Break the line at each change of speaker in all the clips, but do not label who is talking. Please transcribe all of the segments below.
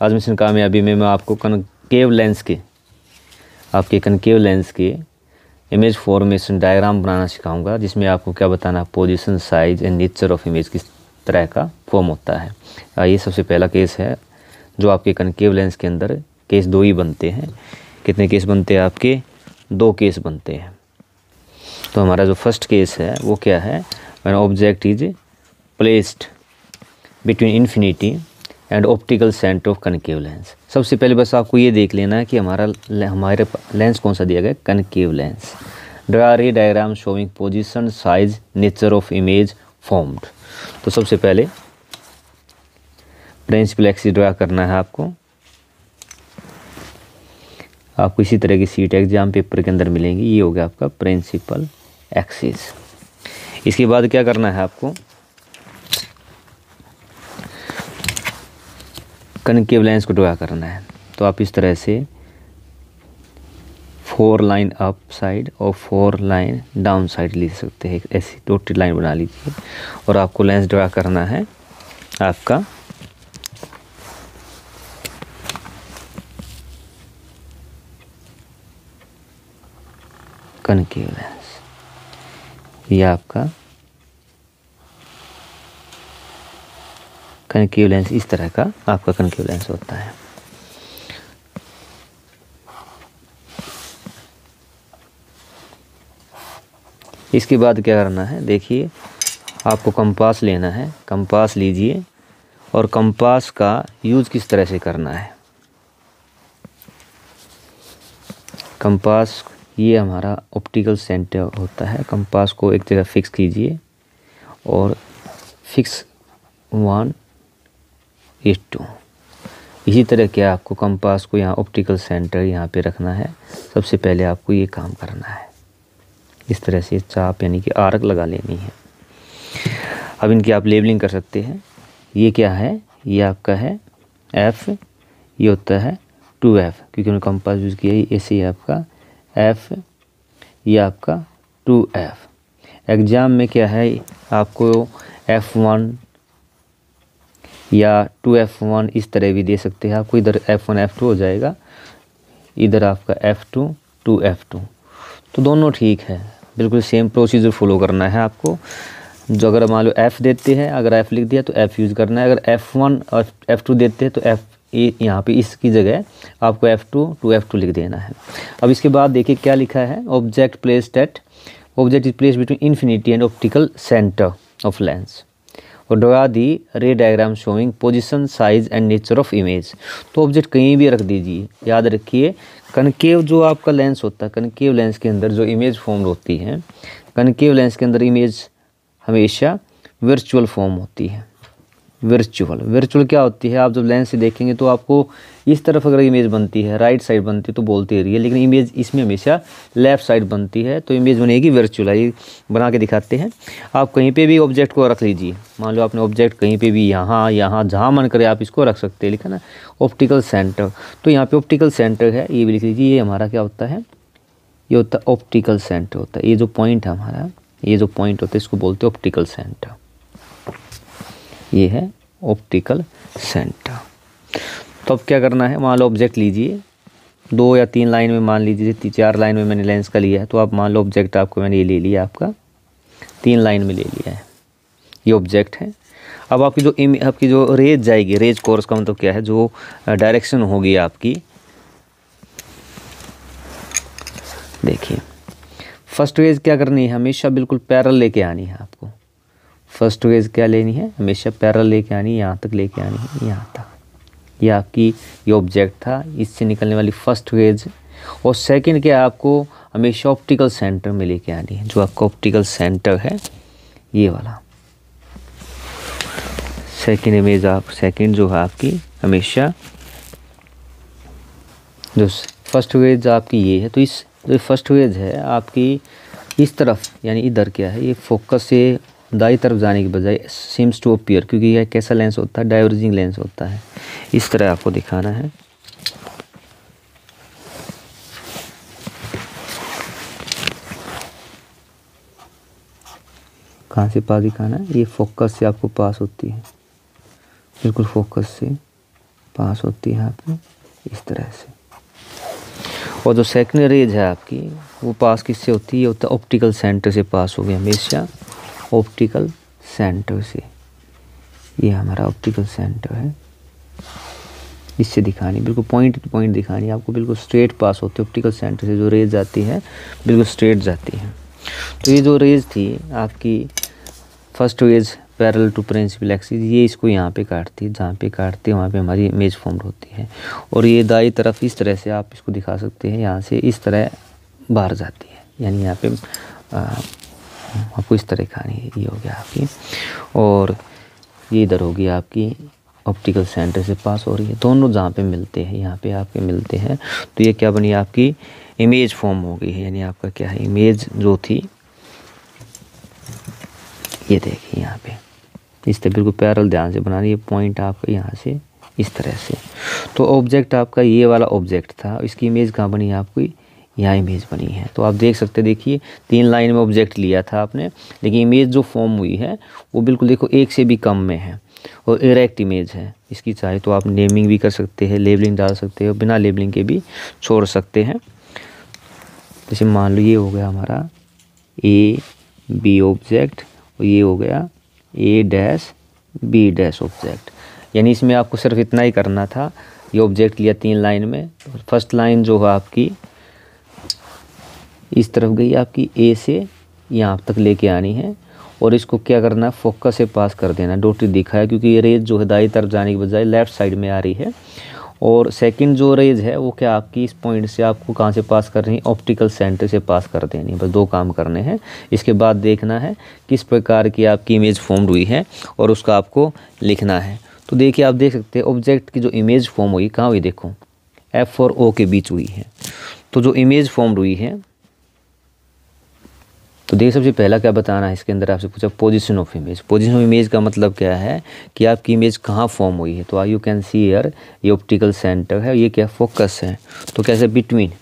आज मिशन कामयाबी में मैं आपको कनकेव लेंस के, आपके कनकेव लेंस के इमेज फॉर्मेशन डायग्राम बनाना सिखाऊँगा, जिसमें आपको क्या बताना position size and nature of image किस तरह का फॉर्म होता है। ये सबसे पहला केस है, जो आपके कनकेव लेंस के अंदर केस दो ही बनते हैं। कितने केस बनते हैं आपके? दो केस बनते हैं। तो हमारा जो फ़र्स्ट केस है, वो क्या है? Object is placed between infinity and optical centre of concave lens सबसे पहले बस आपको ये देख लेना है कि हमारा हमारे लेंस कौन सा दिया गया concave lens draw diagram showing position size nature of image formed तो सबसे पहले प्रिंसिपल एक्सिस ड्रा करना है आपको। आपको इसी तरह की सीट एग्ज़ाम पेपर के अंदर मिलेंगी। ये हो गया आपका प्रिंसिपल एक्सिस इसके बाद क्या करना है आपको? कनकेव लेंस को ड्रा करना है। तो आप इस तरह से फोर लाइन अप साइड और फोर लाइन डाउन साइड ले सकते हैं। ऐसी डॉटेड लाइन बना लीजिए और आपको लेंस ड्रा करना है आपका। कनकेव लेंस ये आपका कनकेव लेंस इस तरह का आपका कनकेव लेंस होता है। इसके बाद क्या करना है, देखिए, आपको कंपास लेना है। कंपास लीजिए और कंपास का यूज़ किस तरह से करना है। कंपास ये हमारा ऑप्टिकल सेंटर होता है। कंपास को एक जगह फिक्स कीजिए और फिक्स वन एट टू इसी तरह के आपको कंपास को यहाँ ऑप्टिकल सेंटर यहाँ पे रखना है? सबसे पहले आपको ये काम करना है। इस तरह से चाप यानी कि आरक लगा लेनी है। अब इनकी आप लेबलिंग कर सकते हैं। ये क्या है? ये आपका है एफ़ ये होता है टू एफ़ क्योंकि उन्होंने कंपास यूज़ किया है। ऐसे ही आपका एफ़ ये आपका टू एफ़ एग्ज़ाम में क्या है? आपको एफ़ वन या टू एफ़ वन इस तरह भी दे सकते हैं आपको इधर एफ़ वन एफ़ टू हो जाएगा। इधर आपका F two two F two तो दोनों ठीक है। बिल्कुल सेम प्रोसीजर फॉलो करना है आपको। जो अगर मान लो एफ़ देते हैं, अगर एफ़ लिख दिया तो एफ़ यूज़ करना है। अगर एफ़ वन और एफ़ टू देते हैं तो एफ़ यहाँ पे इसकी जगह आपको F two two F two लिख देना है। अब इसके बाद देखिए क्या लिखा है। Object place at object is place between infinity and optical centre of lens draw the ray diagram showing position size and nature of image तो ऑब्जेक्ट कहीं भी रख दीजिए। याद रखिए कनकेव जो आपका लेंस होता है कनकेव लेंस के अंदर जो इमेज फॉर्म होती है कनकेव लेंस के अंदर इमेज हमेशा वर्चुअल फॉर्म होती है। वर्चुअल वर्चुअल क्या होती है? आप जब लेंस से देखेंगे तो आपको इस तरफ़ अगर इमेज बनती है राइट साइड बनती है तो बोलती रही है लेकिन इमेज इसमें हमेशा लेफ़्ट साइड बनती है तो इमेज बनेगी वर्चुअल बना के दिखाते हैं। आप कहीं पे भी ऑब्जेक्ट को रख लीजिए। मान लो आपने ऑब्जेक्ट कहीं पे भी यहाँ यहाँ, जहाँ मन करे आप इसको रख सकते हैं, लिखा ना ऑप्टिकल सेंटर तो यहाँ पर ऑप्टिकल सेंटर है, ये भी लिख लीजिए, ये हमारा क्या होता है? ये होता है ऑप्टिकल सेंटर होता है। ये जो पॉइंट है हमारा, ये जो पॉइंट होता है, इसको बोलते हैं ऑप्टिकल सेंटर ये है ऑप्टिकल सेंटर तो अब क्या करना है? मान लो ऑब्जेक्ट लीजिए। दो या तीन लाइन में मान लीजिए चार लाइन में मैंने लेंस का लिया है तो आप मान लो ऑब्जेक्ट आपको मैंने ये ले लिया आपका। तीन लाइन में ले लिया है। ये ऑब्जेक्ट है। अब आपकी जो इम आपकी जो रेज जाएगी रेज कोर्स का मतलब क्या है? जो डायरेक्शन होगी आपकी। देखिए। फ़र्स्ट रेज क्या करनी है? हमेशा बिल्कुल पैरल लेके आनी है आपको। फ़र्स्ट वेज क्या लेनी है? हमेशा पैरल लेके आनी है। यहाँ तक लेके आनी है। यहाँ तक। ये आपकी ये ऑब्जेक्ट था, इससे निकलने वाली फ़र्स्ट वेज और सेकंड क्या, आपको हमेशा ऑप्टिकल सेंटर में लेके आनी है। जो आपका ऑप्टिकल सेंटर है, ये वाला। सेकंड इमेज आप सेकंड जो है आपकी, हमेशा जो फ़र्स्ट वेज आपकी ये है तो इस, जो फ़र्स्ट वेज है, आपकी इस तरफ़, यानी इधर क्या है, ये फोकस से दाई तरफ़ जाने के बजाय सिम्स टू अपियर क्योंकि यह कैसा लेंस होता है? डाइवर्जिंग लेंस होता है। इस तरह आपको दिखाना है। कहाँ से पास दिखाना है? ये फोकस से आपको पास होती है। बिल्कुल फोकस से पास होती है आपको, इस तरह से। और जो सेकेंड रेज है आपकी, वो पास किससे होती है? होता है ऑप्टिकल सेंटर से पास हो गया, हमेशा। ऑप्टिकल सेंटर से। ये हमारा ऑप्टिकल सेंटर है। इससे दिखानी, बिल्कुल पॉइंट टू पॉइंट दिखानी। आपको बिल्कुल स्ट्रेट पास होती है ऑप्टिकल सेंटर से, जो रेज आती है, बिल्कुल स्ट्रेट जाती है। तो ये जो रेज थी, आपकी first rays parallel to principal axis ये इसको यहाँ पे काटती है। जहाँ पे काटती है, वहाँ पे हमारी इमेज फॉर्म होती है। और ये दाई तरफ़ इस तरह से आप इसको दिखा सकते हैं। यहाँ से इस तरह बाहर जाती है। यानी यहाँ पे आपको इस तरह खानी ये हो गया आपकी। और ये इधर होगी आपकी ऑप्टिकल सेंटर से पास हो रही है दोनों जहाँ पे मिलते हैं, यहाँ पे आपके मिलते हैं। तो ये क्या बनी आपकी इमेज फॉर्म हो गई है, यानी आपका क्या है इमेज जो थी, ये देखिए यहाँ पे। इस तरह बिल्कुल पैरल ध्यान से बनानी, ये पॉइंट आपका यहाँ से इस तरह से। तो ऑब्जेक्ट आपका ये वाला ऑब्जेक्ट था, इसकी इमेज कहाँ बनी आपकी? यहाँ इमेज बनी है। तो आप देख सकते देखिए, तीन लाइन में ऑब्जेक्ट लिया था आपने, लेकिन इमेज जो फॉर्म हुई है, वो बिल्कुल देखो एक से भी कम में है और इरेक्ट इमेज है। इसकी चाहे तो आप नेमिंग भी कर सकते हैं लेबलिंग डाल सकते हो बिना लेबलिंग के भी छोड़ सकते हैं। जैसे मान लो ये हो गया हमारा ए बी ऑब्जेक्ट और ये हो गया A dash B dash object यानी इसमें आपको सिर्फ़ इतना ही करना था। ये ऑब्जेक्ट लिया तीन लाइन में। फ़र्स्ट लाइन जो है आपकी इस तरफ़ गई, आपकी ए से यहाँ तक लेके आनी है। और इसको क्या करना है? फोकस से पास कर देना डोटी दिखा है क्योंकि ये रेज जो है दाई तरफ़ जाने के बजाय लेफ़्ट साइड में आ रही है। और सेकंड जो रेज है, वो क्या आपकी इस पॉइंट से आपको कहाँ से पास करनी है? ऑप्टिकल सेंटर से पास कर देनी है। बस दो काम करने हैं। इसके बाद देखना है किस प्रकार की आपकी इमेज फॉर्म हुई है और उसका आपको लिखना है। तो देखिए, आप देख सकते हैं ऑब्जेक्ट की जो इमेज फॉर्म हुई, कहाँ हुई? देखो एफ़ और ओ के बीच हुई है। तो जो इमेज फॉर्म हुई है तो देखिए सबसे पहला क्या बताना है इसके अंदर आपसे पूछा position of image position of image का मतलब क्या है कि आपकी इमेज कहाँ फॉर्म हुई है? तो I you can see here ये ऑप्टिकल सेंटर है, ये क्या फोकस है? तो कैसे between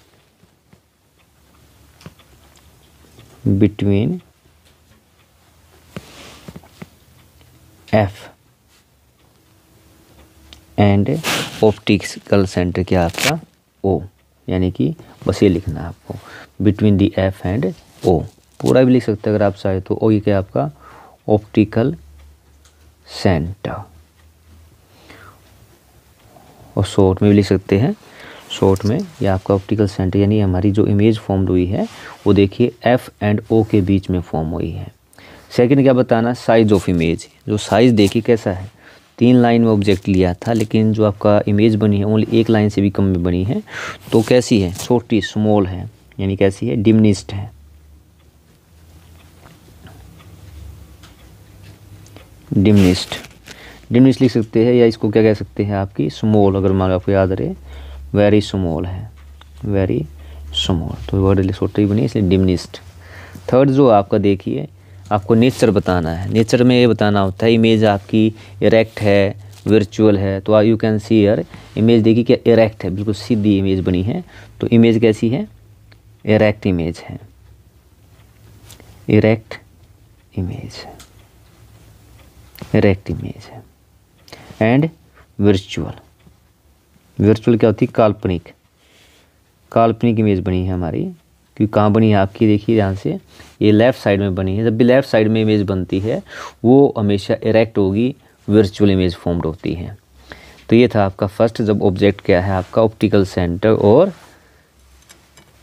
between F and optical centre क्या आपका? ओ यानी कि बस ये लिखना है आपको। Between the F and O पूरा भी लिख सकते हैं अगर आप चाहे तो। ओ ये क्या आपका? ऑप्टिकल सेंटर और शॉर्ट में भी लिख सकते हैं। शॉर्ट में ये आपका ऑप्टिकल सेंटर यानी हमारी जो इमेज फॉर्म हुई है, वो देखिए एफ़ एंड ओ के बीच में फॉर्म हुई है। सेकंड क्या बताना? साइज़ ऑफ़ इमेज जो साइज़ देखिए कैसा है। तीन लाइन में ऑब्जेक्ट लिया था, लेकिन जो आपका इमेज बनी है ओनली एक लाइन से भी कम में बनी है। तो कैसी है? छोटी स्मॉल है। यानी कैसी है? डिमनिस्ट है। डिमनिस्ट डिमनिस्ट लिख सकते हैं या इसको क्या कह सकते हैं आपकी? स्मॉल, अगर मान आपको याद रहे वेरी स्मॉल है। Very small. तो वर्ड छोटे ही बनी, इसलिए डिमनिस्ट थर्ड जो आपका देखिए, आपको नेचर बताना है। नेचर में ये बताना होता है इमेज आपकी इरेक्ट है वर्चुअल है। तो you can see here image देखिए क्या इरेक्ट है, बिल्कुल सीधी इमेज बनी है। तो इमेज कैसी है? इरेक्ट इमेज है। इरेक्ट इमेज है रेक्ट इमेज है एंड वर्चुअल वर्चुअल क्या होती? है काल्पनिक। काल्पनिक इमेज बनी है हमारी। क्योंकि कहाँ बनी है? आपकी देखिए यहाँ से। ये लेफ़्ट साइड में बनी है। जब भी लेफ़्ट साइड में इमेज बनती है, वो हमेशा इरेक्ट होगी वर्चुअल इमेज फॉर्म्ड होती है। तो ये था आपका फ़र्स्ट जब ऑब्जेक्ट क्या है आपका? ऑप्टिकल सेंटर और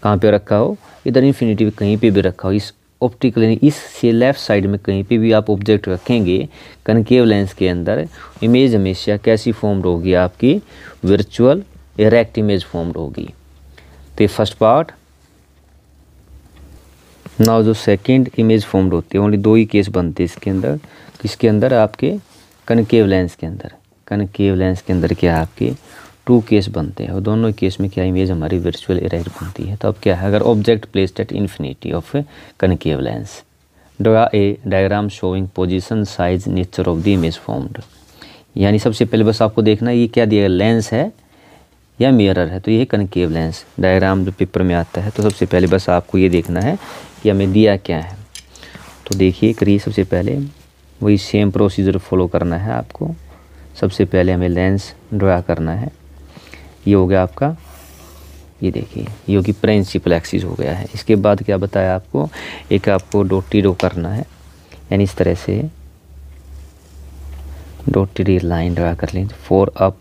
कहाँ पे रखा हो? इधर इन्फिनिटी कहीं पे भी रखा हो। इस ऑप्टिकल यानी इस से लेफ़्ट साइड में कहीं पे भी आप ऑब्जेक्ट रखेंगे कनकेव लेंस के अंदर इमेज हमेशा कैसी फॉर्म्ड होगी आपकी? वर्चुअल इरेक्ट इमेज फॉर्म्ड होगी। तो फ़र्स्ट पार्ट नाउ जो सेकंड इमेज फॉर्म्ड होती है ओनली दो ही केस बनते हैं इसके अंदर। किसके अंदर आपके कनकेव लेंस के अंदर। कनकेव लेंस के अंदर क्या आपके? टू केस बनते हैं और दोनों केस में क्या इमेज हमारी वर्चुअल इरेक्ट बनती है। तो अब क्या है? अगर object placed at infinity of concave lens draw a diagram showing position size nature of the image formed यानी सबसे पहले बस आपको देखना ये क्या दिया लेंस है या मिरर है? तो ये कनकेव लेंस डायग्राम जो पेपर में आता है तो सबसे पहले बस आपको ये देखना है कि हमें दिया क्या है। तो देखिए करिए सबसे पहले, वही सेम प्रोसीजर फॉलो करना है आपको। सबसे पहले हमें लेंस ड्रा करना है। ये हो गया आपका, ये देखिए, ये होगी प्रिंसिपल एक्सिस हो गया है। इसके बाद क्या बताया आपको? एक आपको डोटी रो करना है, यानी इस तरह से डोटी डी लाइन ड्रा कर लीजिए फोर अप,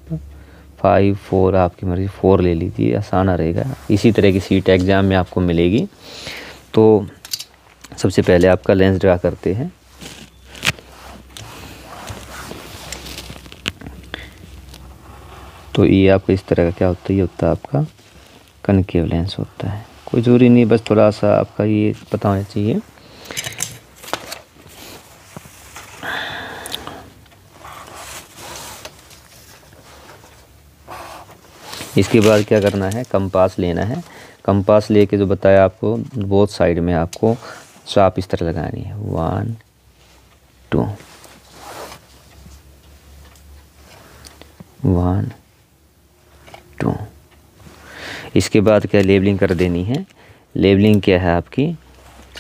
फाइव, फोर, आपकी मर्ज़ी, फोर ले लीजिए, आसान रहेगा। इसी तरह की सीट एग्ज़ाम में आपको मिलेगी। तो सबसे पहले आपका लेंस ड्रा करते हैं। तो ये आपका इस तरह का क्या होता है? ये होता है आपका कनकेव लेंस होता है। कोई ज़रूरी नहीं, बस थोड़ा सा आपका ये पता होना चाहिए। इसके बाद क्या करना है? कंपास लेना है। कंपास लेके जो बताया आपको, बोथ साइड में आपको चाप इस तरह लगानी है। One, to. वन टू इसके बाद क्या लेबलिंग कर देनी है? लेबलिंग क्या है आपकी?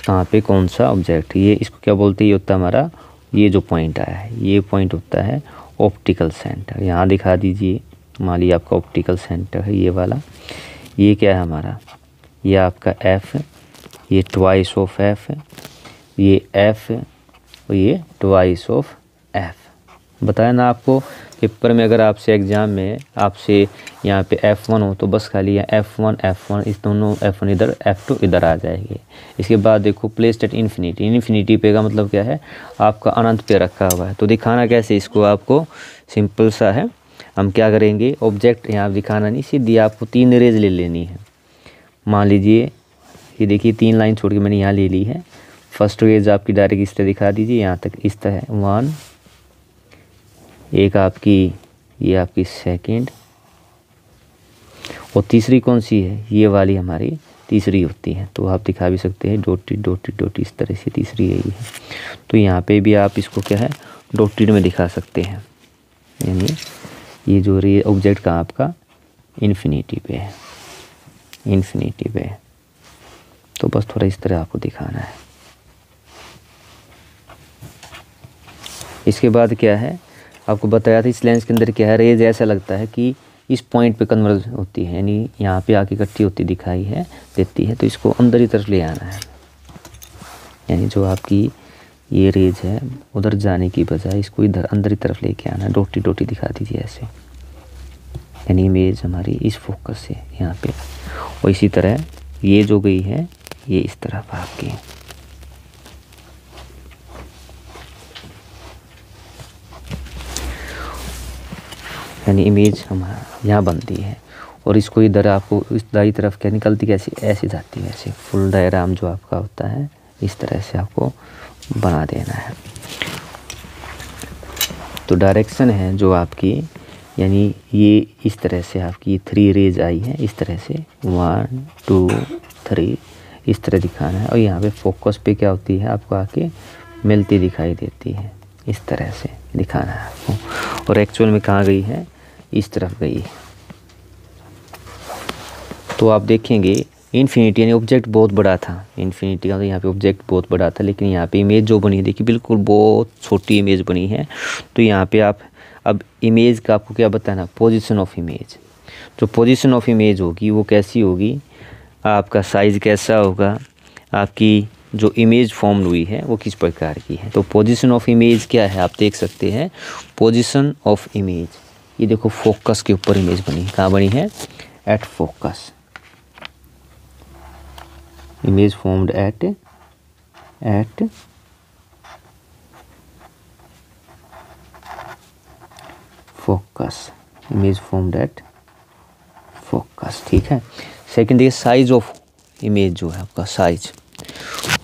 कहाँ पे कौन सा ऑब्जेक्ट ये इसको क्या बोलते हैं? ये होता है हमारा, ये जो पॉइंट आया है, ये पॉइंट होता है ऑप्टिकल सेंटर यहाँ दिखा दीजिए, मान लीजिए आपका ऑप्टिकल सेंटर है, ये वाला। ये क्या है हमारा? ये आपका एफ़ ये ट्वाइस ऑफ़ एफ़ ये एफ़ और ये ट्वाइस ऑफ़ एफ़ बताया ना आपको? पेपर में अगर आपसे एग्ज़ाम में आपसे यहाँ पे एफ़ वन हो तो बस खाली यहाँ एफ़ वन एफ़ वन इस दोनों एफ़ वन इधर एफ़ टू इधर आ जाएँगे। इसके बाद देखो प्लेस एट इन्फिनिटी इन्फिनिटी पे का मतलब क्या है? आपका अनंत पे रखा हुआ है। तो दिखाना कैसे इसको आपको? सिंपल सा है। हम क्या करेंगे? ऑब्जेक्ट यहाँ दिखाना नहीं, सीधी आपको तीन रेज ले लेनी है। मान लीजिए, ये देखिए तीन लाइन छोड़ के मैंने यहाँ ले ली है। फ़र्स्ट रेज आपकी डायरेक्ट इस तरह दिखा दीजिए, यहाँ तक इस तरह वन एक आपकी, ये आपकी सेकंड और तीसरी कौन सी है? ये वाली हमारी तीसरी होती है। तो आप दिखा भी सकते हैं डोटी डोटी डोटी इस तरह से तीसरी यही है तो यहाँ पे भी आप इसको क्या है, डोटेड में दिखा सकते हैं। यानी ये जो रे ऑब्जेक्ट का आपका इन्फिनिटी पे है। इन्फिनिटी पे है। तो बस थोड़ा इस तरह आपको दिखाना है। इसके बाद क्या है? आपको बताया था इस लेंस के अंदर क्या है रेज ऐसा लगता है कि इस पॉइंट पे कन्वर्ज होती है, यानी यहाँ पे आके इकट्ठी होती दिखाई है, देती है तो इसको अंदर ही तरफ़ ले आना है। यानी जो आपकी ये रेज है, उधर जाने की बजाय इसको इधर अंदर ही तरफ़ लेके आना है, डोटी डोटी दिखा दीजिए ऐसे। यानी इमेज हमारी इस फोकस से यहाँ पे। और इसी तरह ये जो गई है, ये इस तरफ़ आपकी। यानी इमेज हमारा यहाँ बनती है। और इसको इधर आपको इस दाई तरफ़ क्या निकलती कैसी ऐसी जाती है। ऐसे फुल डायग्राम जो आपका होता है, इस तरह से आपको बना देना है। तो डायरेक्शन है जो आपकी, यानी ये इस तरह से आपकी थ्री रेज आई है। इस तरह से वन टू थ्री इस तरह दिखाना है। और यहाँ पे फोकस पे क्या होती है? आपको आके मिलती दिखाई देती है। इस तरह से दिखाना है आपको। और एक्चुअल में कहाँ गई है? इस तरफ़ गई है। तो आप देखेंगे इन्फिनिटी यानी ऑब्जेक्ट बहुत बड़ा था। इन्फिनिटी का तो यहाँ पे ऑब्जेक्ट बहुत बड़ा था, लेकिन यहाँ पे इमेज जो बनी है, देखिए बिल्कुल बहुत छोटी इमेज बनी है। तो यहाँ पे आप, अब इमेज का आपको क्या बताना? पोजीशन ऑफ़ इमेज जो पोजीशन ऑफ़ इमेज होगी, वो कैसी होगी? आपका साइज़ कैसा होगा? आपकी जो इमेज फॉर्म हुई है, वो किस प्रकार की है? तो पोजीशन ऑफ़ इमेज क्या है? आप देख सकते हैं। पोजीशन ऑफ़ इमेज ये देखो फोकस के ऊपर इमेज बनी कहाँ बनी है? At focus image formed at at focus image formed at focus ठीक है? सेकंड देखिए साइज़ ऑफ़ इमेज जो है आपका साइज़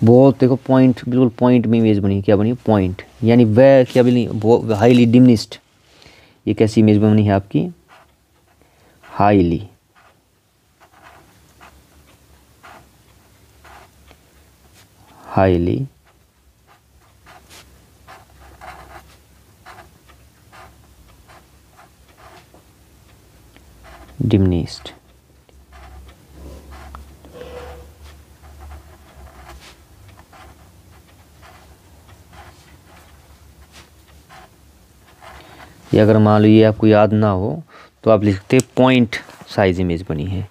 बहुत, देखो पॉइंट बिल्कुल पॉइंट में इमेज बनी, क्या बनी? पॉइंट यानी वह क्या बनी हाईली डिमिनिस्ड ये कैसी इमेज बनी है आपकी? हाईली हाईली diminished कि अगर मान लो ये आपको याद ना हो तो आप लिख सकते पॉइंट साइज़ इमेज बनी है।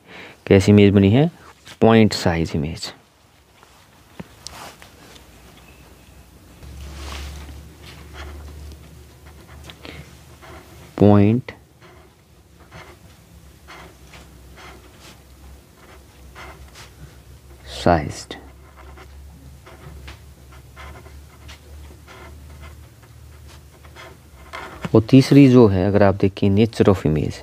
कैसी इमेज बनी है? Point size image point sized और तीसरी जो है, अगर आप देखिए nature of image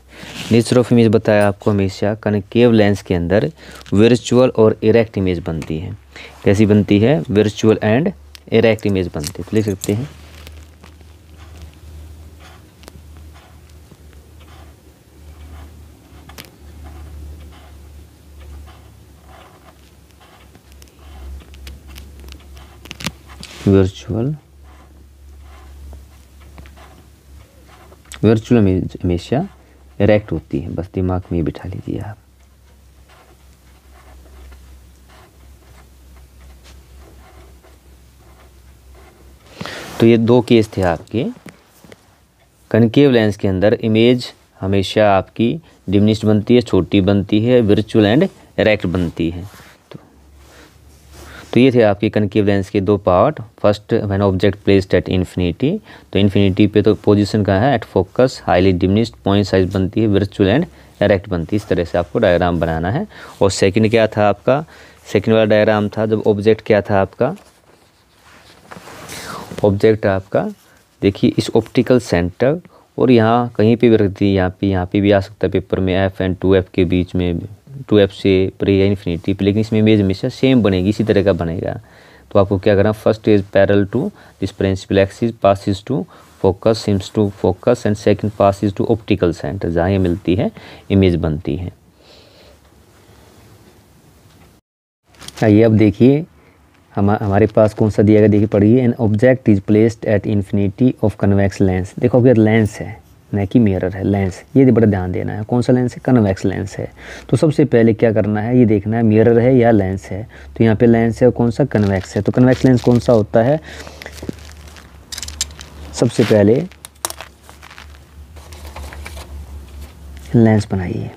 nature of image बताया आपको हमेशा कनकेव लेंस के अंदर वर्चुअल और इरेक्ट इमेज बनती है। कैसी बनती है? वर्चुअल एंड इरेक्ट इमेज बनती है। तो लिख सकते हैं। वर्चुअल वर्चुअल हमेशा इरेक्ट होती है। बस दिमाग में बिठा लीजिए आप। तो ये दो केस थे आपके। कनकेव लेंस के अंदर इमेज हमेशा आपकी डिमिनिस्ट बनती है, छोटी बनती है वर्चुअल एंड इरेक्ट बनती है। तो ये थे आपके कनकेव लेंस के दो part first when object placed at infinity तो इन्फिनिटी पे तो पोजीशन कहाँ है? At focus highly diminished point size बनती है वर्चुअल एंड डायरेक्ट बनती है। इस तरह से आपको डायग्राम बनाना है। और सेकंड क्या था आपका? सेकंड वाला डायग्राम था, जब ऑब्जेक्ट क्या था आपका? ऑब्जेक्ट आपका, देखिए, इस ऑप्टिकल सेंटर और यहाँ कहीं पे भी रख दी, यहाँ पे यहाँ पे भी आ सकता है पेपर में एफ़ एंड टू एफ़ के बीच में टू एफ़ से प्री या इन्फिनिटी लेकिन इसमें इमेज हमेशा सेम बनेगी, इसी तरह का बनेगा। तो आपको क्या करना first is parallel to this principal axis passes to focus seems to focus and second pass is to optical centre जहाँ ये मिलती है इमेज बनती है। आइए अब देखिए, हम, हमारे पास कौन सा दिया गया, देखिए पढ़िए an object is placed at infinity of convex lens देखो अगर लेंस है। न कि मिरर है लेंस ये बड़ा ध्यान देना है। कौन सा लेंस है? कन्वेक्स लेंस है। तो सबसे पहले क्या करना है? ये देखना है मिरर है या लेंस है? तो यहाँ पे लेंस है और कौन सा? कन्वेक्स है. तो कन्वेक्स लेंस कौन सा होता है? सबसे पहले लेंस बनाइए।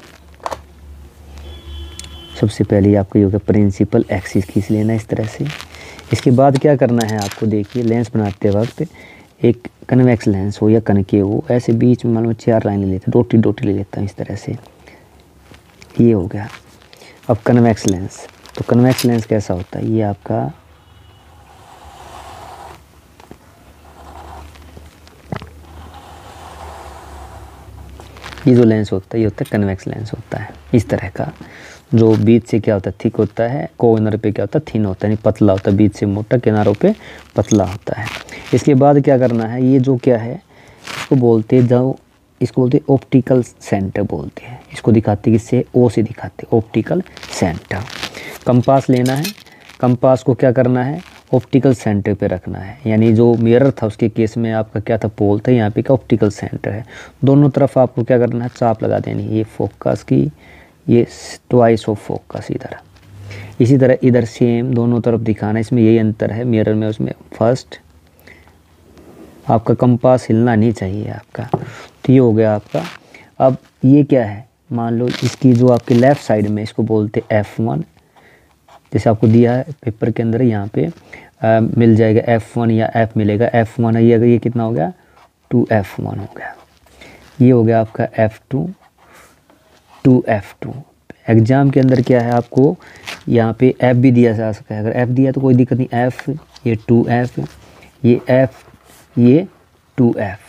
सबसे पहले आपको ये प्रिंसिपल एक्सिस खींच लेना इस तरह से। इसके बाद क्या करना है आपको? देखिए लेंस बनाते वक्त एक कन्वेक्स लेंस हो या कनके हो, ऐसे बीच में मान लो चार लाइन ले लेते डोटी डोटी ले लेता हूँ इस तरह से। ये हो गया। अब कन्वेक्स लेंस। तो कन्वेक्स लेंस कैसा होता है? ये आपका ये जो लेंस होता है, ये होता है कन्वेक्स लेंस होता है, इस तरह का। जो बीच से क्या होता है थिक होता है, कोनर पे क्या होता है, थिन होता है नहीं पतला होता है, बीच से मोटा, किनारों पे पतला होता है। इसके बाद क्या करना है, ये जो क्या है, इसको बोलते हैं जो, इसको बोलते हैं ऑप्टिकल सेंटर बोलते हैं। इसको दिखाते किससे ओ से दिखाते ऑप्टिकल सेंटर कंपास लेना है कंपास को क्या करना है ऑप्टिकल सेंटर पे रखना है। यानी जो मिरर था, उसके केस में आपका क्या था पोल था, यहाँ पे का ऑप्टिकल सेंटर है। दोनों तरफ़ आपको क्या करना है, चाप लगा देनी ये फोकस की ये ट्वाइस ऑफ़ फोकस इधर इसी तरह इधर सेम दोनों तरफ़ दिखाना इसमें यही अंतर है मिरर में उसमें फ़र्स्ट आपका कंपास हिलना नहीं चाहिए आपका। तो ये हो गया आपका। अब ये क्या है? मान लो इसकी जो आपके लेफ़्ट साइड में इसको बोलते एफ़ वन जैसे आपको दिया है पेपर के अंदर यहाँ पे आ, मिल जाएगा एफ़ वन या एफ़ मिलेगा। एफ़ वन है ये अगर ये कितना हो गया? टू एफ़ वन हो गया। ये हो गया आपका F two two F two exam के अंदर क्या है आपको? यहाँ पे एफ़ भी दिया जा सकता है। अगर एफ़ दिया तो कोई दिक्कत नहीं। एफ़ ये टू एफ़ ये एफ़ ये टू एफ़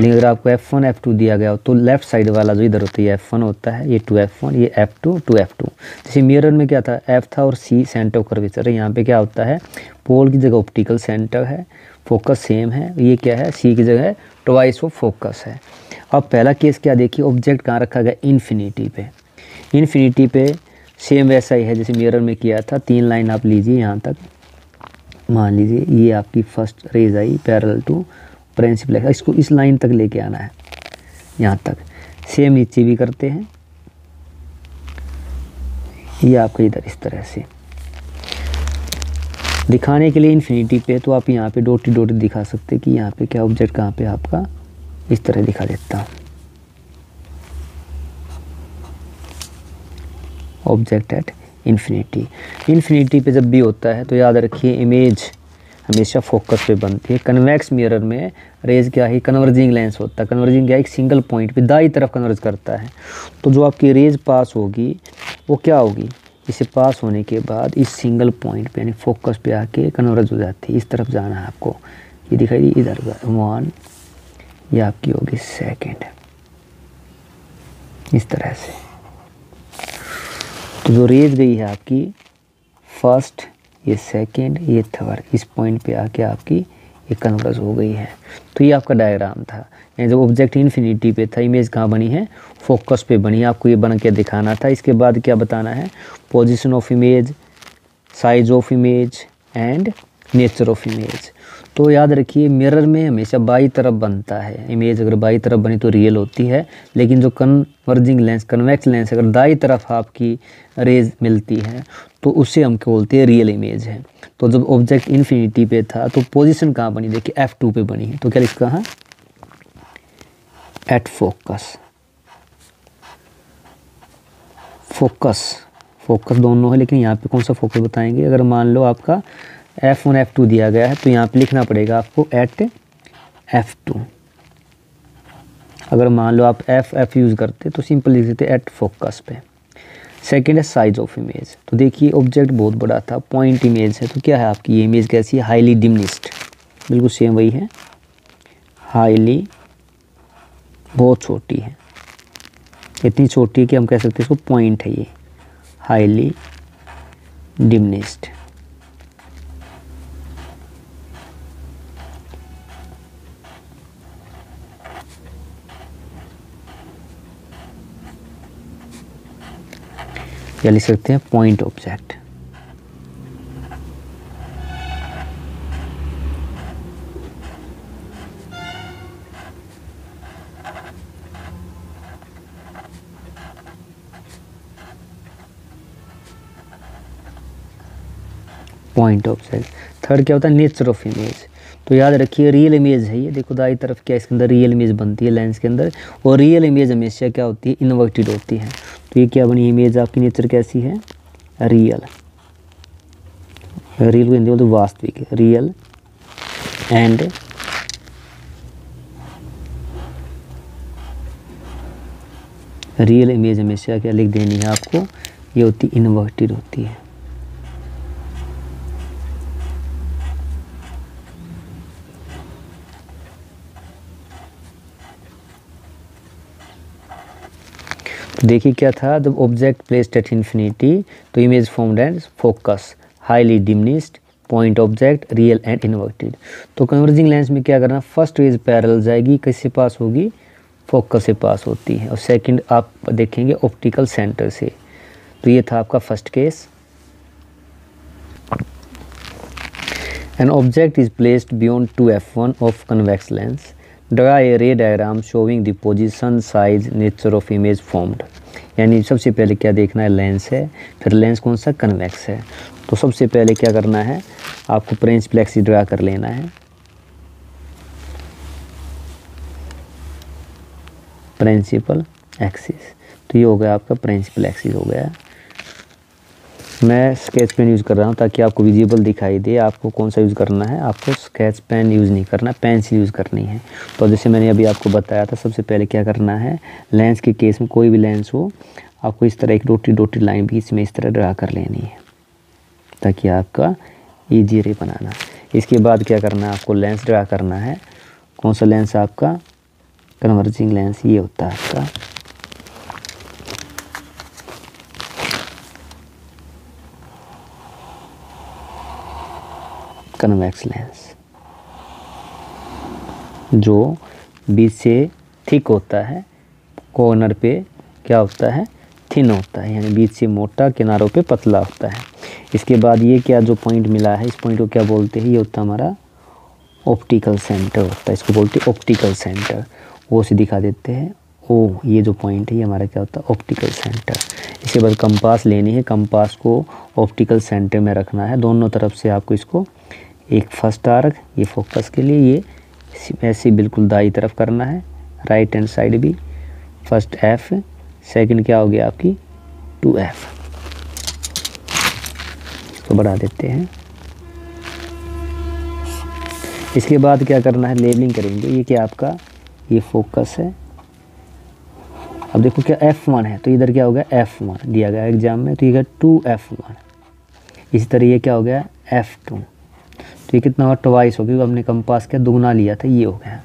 लेकिन अगर आपको एफ़ वन एफ़ टू दिया गया हो तो लेफ़्ट साइड वाला जो इधर होता है, ये एफ़ वन होता है, ये टू एफ़ वन ये F two two F two जैसे मिरर में क्या था? एफ़ था और सी सेंटर ऑफ़ कर्वेचर यहाँ पे क्या होता है? पोल की जगह ऑप्टिकल सेंटर है फोकस सेम है। ये क्या है? सी की जगह ट्वाइस ऑफ़ फोकस है। अब पहला केस क्या देखिए ऑब्जेक्ट कहाँ रखा गया? इन्फिनिटी पे। इन्फिनिटी पे सेम वैसा ही है जैसे मिरर में किया था। तीन लाइन आप लीजिए यहाँ तक। मान लीजिए ये आपकी फ़र्स्ट रेज आई पैरल टू प्रिंसिपल इसको इस लाइन तक लेके आना है। यहाँ तक। सेम नीचे भी करते हैं। ये आपका इधर इस तरह से। दिखाने के लिए इन्फिनिटी पे तो आप यहाँ पे डोटी डोटी दिखा सकते कि यहाँ पे क्या ऑब्जेक्ट कहाँ पे आपका इस तरह दिखा देता हूँ। ऑब्जेक्ट एट इन्फिनिटी इन्फिनिटी पे जब भी होता है तो याद रखिए इमेज हमेशा फोकस पे बनती है। कन्वेक्स मिरर में रेज क्या है कन्वर्जिंग लेंस होता है। कन्वर्जिंग क्या? है एक सिंगल पॉइंट पे दाई तरफ़ कन्वर्ज करता है। तो जो आपकी रेज पास होगी, वो क्या होगी? इसे पास होने के बाद इस सिंगल पॉइंट पे, यानी फोकस पे आके कन्वर्ज हो जाती है। इस तरफ़ जाना है आपको। ये दिखाई दी, इधर वन ये आपकी होगी सेकेंड इस तरह से। तो जो रेज गई है आपकी फ़र्स्ट ये सेकेंड ये थर्ड इस पॉइंट पे आके आपकी ये कन्वर्स हो गई है। तो ये आपका डायग्राम था। यानी जब ऑब्जेक्ट इन्फिनिटी पे था इमेज कहाँ बनी है? फोकस पे बनी है। आपको ये बन के दिखाना था। इसके बाद क्या बताना है? Position of image size of image and nature of image तो याद रखिए मिरर में हमेशा बाई तरफ़ बनता है। इमेज अगर बाई तरफ़ बनी तो रियल होती है, लेकिन जो कन्वर्जिंग लेंस कन्वेक्स लेंस अगर दाई तरफ़ आपकी रेज मिलती है तो उसे हम बोलते हैं रियल इमेज है। तो जब ऑब्जेक्ट इन्फिनिटी पे था तो पोजीशन कहाँ बनी? देखिए एफ़ टू पे बनी है। तो क्या लिखा है? एट फोकस फोकस फोकस दोनों है, लेकिन यहाँ पे कौन सा फोकस बताएँगे? अगर मान लो आपका एफ़ वन एफ़ टू दिया गया है तो यहाँ पे लिखना पड़ेगा आपको एट एफ़ टू अगर मान लो आप एफ़ एफ़ यूज़ करते तो सिंपल लिख देते एट फोकस पे। सेकेंड है साइज़ ऑफ़ इमेज तो देखिए ऑब्जेक्ट बहुत बड़ा था पॉइंट इमेज है तो क्या है आपकी ये इमेज कैसी है? हाईली डिमनिस्ट बिल्कुल सेम वही है। हाईली बहुत छोटी है। इतनी छोटी है कि हम कह सकते हैं इसको पॉइंट है ये। हाईली डिमनिस्ट या लिख सकते हैं? Point object point object third क्या होता है? नेचर ऑफ़ इमेज तो याद रखिए रियल इमेज है ये। देखो, दाई तरफ़ क्या इसके अंदर रियल इमेज बनती है लेंस के अंदर। और रियल इमेज हमेशा क्या होती है? इन्वर्टेड होती है। तो ये क्या बनी इमेज आपकी नेचर कैसी है? रियल रियल को हिंदी बोलते वास्तविक। रियल एंड रियल इमेज हमेशा क्या लिख देनी है आपको? ये होती इन्वर्टेड होती है। देखिए क्या था जब ऑब्जेक्ट प्लेस्ड एट इन्फिनिटी तो image formed and focus highly diminished point object real and inverted तो कन्वर्जिंग लेंस में क्या करना फ़र्स्ट रेज पैरल जाएगी, किससे पास होगी? फोकस से पास होती है। और सेकंड आप देखेंगे ऑप्टिकल सेंटर से। तो ये था आपका first case an object is placed beyond two F one of convex lens draw a ray diagram showing the position size nature of image formed यानी सबसे पहले क्या देखना है? लेंस है। फिर लेंस कौन सा? कन्वेक्स है। तो सबसे पहले क्या करना है? आपको प्रेंच प्लेक्सी ड्रा कर लेना है। प्रिंसिपल एक्सिस तो ये हो गया आपका प्रिंसिपल एक्सिस हो गया। मैं स्केच पेन यूज़ कर रहा हूँ ताकि आपको विजिबल दिखाई दे आपको कौन सा यूज़ करना है। आपको स्केच पेन यूज़ नहीं करना पेंसिल यूज़ करनी है। तो जैसे मैंने अभी आपको बताया था, सबसे पहले क्या करना है लेंस के केस में कोई भी लेंस हो, आपको इस तरह एक डोटी डोटी लाइन बीच में इस तरह ड्रा कर लेनी है, ताकि आपका ईजी रे बनाना। इसके बाद क्या करना है, आपको लेंस ड्रा करना है। कौन सा लेंस आपका? कन्वर्जिंग लेंस ये होता है आपका। कन्वेक्स लेंस जो बीच से थिक होता है कॉर्नर पे क्या होता है, थिन होता है, यानी बीच से मोटा किनारों पे पतला होता है। इसके बाद ये क्या जो पॉइंट मिला है, इस पॉइंट को क्या बोलते हैं, ये होता है हमारा ऑप्टिकल सेंटर होता है, इसको बोलते हैं ऑप्टिकल सेंटर वो से दिखा देते हैं, ओ, ये जो पॉइंट है, ये हमारा क्या होता है ऑप्टिकल सेंटर इसके बाद कंपास लेनी है कंपास को ऑप्टिकल सेंटर में रखना है, दोनों तरफ़ से आपको इसको एक फ़र्स्ट आर्क ये फोकस के लिए ये ऐसे बिल्कुल दाई तरफ़ करना है राइट हैंड साइड भी फ़र्स्ट एफ़ सेकंड क्या हो गया आपकी? टू एफ़ इसको बढ़ा देते हैं। इसके बाद क्या करना है? लेबलिंग करेंगे। ये क्या आपका? ये फोकस है। अब देखो क्या एफ़ वन है तो इधर क्या हो गया? एफ़ वन दिया गया एग्ज़ाम में तो ये टू एफ़ वन इसी तरह ये क्या हो गया? एफ़ टू तो ये कितना हुआ ट्वाइस हो गया हमने कंपास क्या दुगना लिया था, ये हो गया।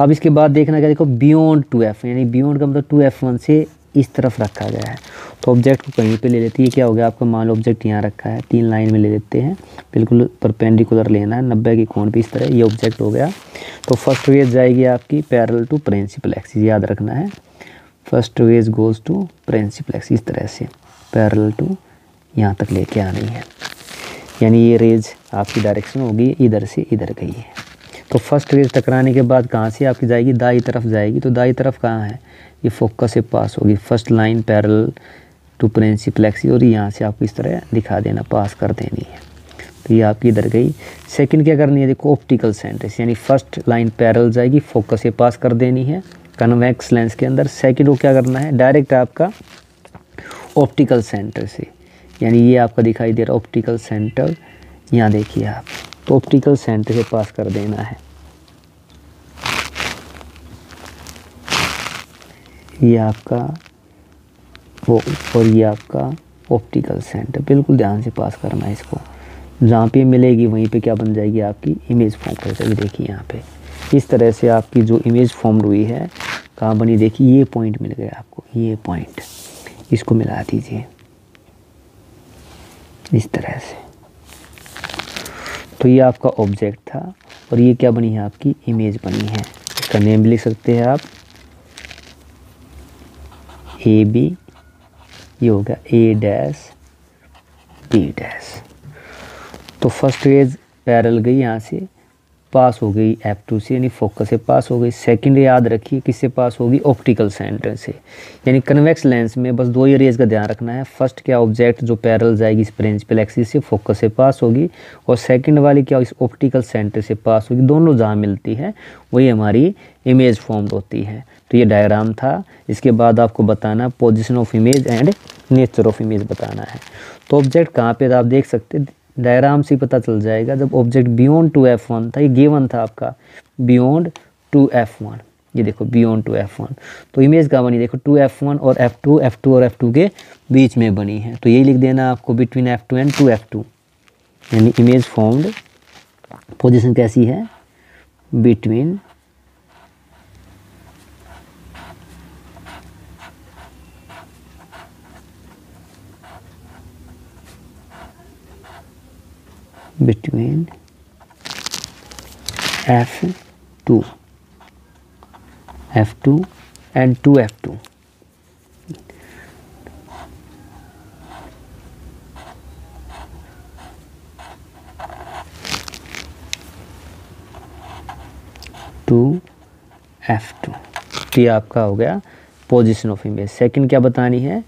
अब इसके बाद देखना क्या, देखो बियॉन्ड टू एफ़ यानी बियॉन्ड का मतलब टू एफ़ वन से इस तरफ़ रखा गया है। तो ऑब्जेक्ट को कहीं पे ले लेते हैं क्या हो गया, आपका मान लो ऑब्जेक्ट यहाँ रखा है, तीन लाइन में ले लेते हैं, बिल्कुल परपेंडिकुलर लेना है, नब्बे की कोण पे इस तरह, ये ऑब्जेक्ट हो गया। तो फ़र्स्ट वेज जाएगी आपकी पैरल टू प्रिंसिपल एक्सिस याद रखना है। First rays goes to principal axis इस तरह से पैरल टू यहाँ तक लेके आनी है। यानी ये रेज आपकी डायरेक्शन होगी, इधर से इधर गई है। तो फ़र्स्ट रेज टकराने के बाद कहाँ से आपकी जाएगी? दाई तरफ़ जाएगी। तो दाई तरफ़ कहाँ है? ये फोकस से पास होगी। First line parallel to principal axis और यहाँ से आपको इस तरह दिखा देना पास कर देनी है। तो ये आपकी इधर गई। सेकंड क्या करनी है? देखो ऑप्टिकल सेंटर्स यानी फ़र्स्ट लाइन पैरल जाएगी फोकस से पास कर देनी है कन्वेक्स लेंस के अंदर। सेकंड को क्या करना है? डायरेक्ट आपका ऑप्टिकल सेंटर से। यानी ये आपका दिखाई दे रहा ऑप्टिकल सेंटर यहाँ देखिए आप तो ऑप्टिकल सेंटर से पास कर देना है। ये आपका, वो और ये आपका ऑप्टिकल सेंटर बिल्कुल ध्यान से पास करना है इसको। जहाँ पे मिलेगी, वहीं पे क्या बन जाएगी आपकी इमेज फॉर्म कर देखिए यहाँ पे, इस तरह से आपकी जो इमेज फॉर्म हुई है, कहाँ बनी, देखिए ये पॉइंट मिल गया आपको, ये पॉइंट इसको मिला दीजिए। इस तरह से। तो ये आपका ऑब्जेक्ट था और ये क्या बनी है आपकी? इमेज बनी है। इसका नेम भी लिख सकते हैं आप। ए बी ये हो गया ए डैश बी डैश तो फ़र्स्ट रेज पैरल गई यहाँ से। पास हो गई एफ़ टू से, यानी फोकस से पास हो गई। सेकंड याद रखिए किससे पास होगी? ऑप्टिकल सेंटर से। यानी कन्वेक्स लेंस में बस दो ही रेज का ध्यान रखना है। फ़र्स्ट क्या ऑब्जेक्ट जो पैरल जाएगी इस प्रिंसिपल एक्सिस से फोकस से पास होगी। और सेकंड वाली क्या इस ऑप्टिकल सेंटर से पास होगी। दोनों जहाँ मिलती है, वही हमारी इमेज फॉर्म होती है। तो ये डायग्राम था। इसके बाद आपको बताना position of image and nature of image बताना है। तो ऑब्जेक्ट कहाँ पर आप देख सकते डायग्राम से पता चल जाएगा जब object beyond two F one था, ये गिवन था आपका बियॉन्ड टू एफ़ वन ये देखो बियॉन्ड टू एफ़ वन तो इमेज कहाँ बनी, देखो टू एफ़ वन और एफ़ टू एफ़ टू और एफ़ टू के बीच में बनी है। तो यही लिख देना आपको between F two and two F two यानी इमेज फॉर्म्ड पोजिशन कैसी है? Between between F2 F2 and 2F2 two F two ये आपका हो गया पोजिशन ऑफ़ इमेज सेकंड क्या बतानी है?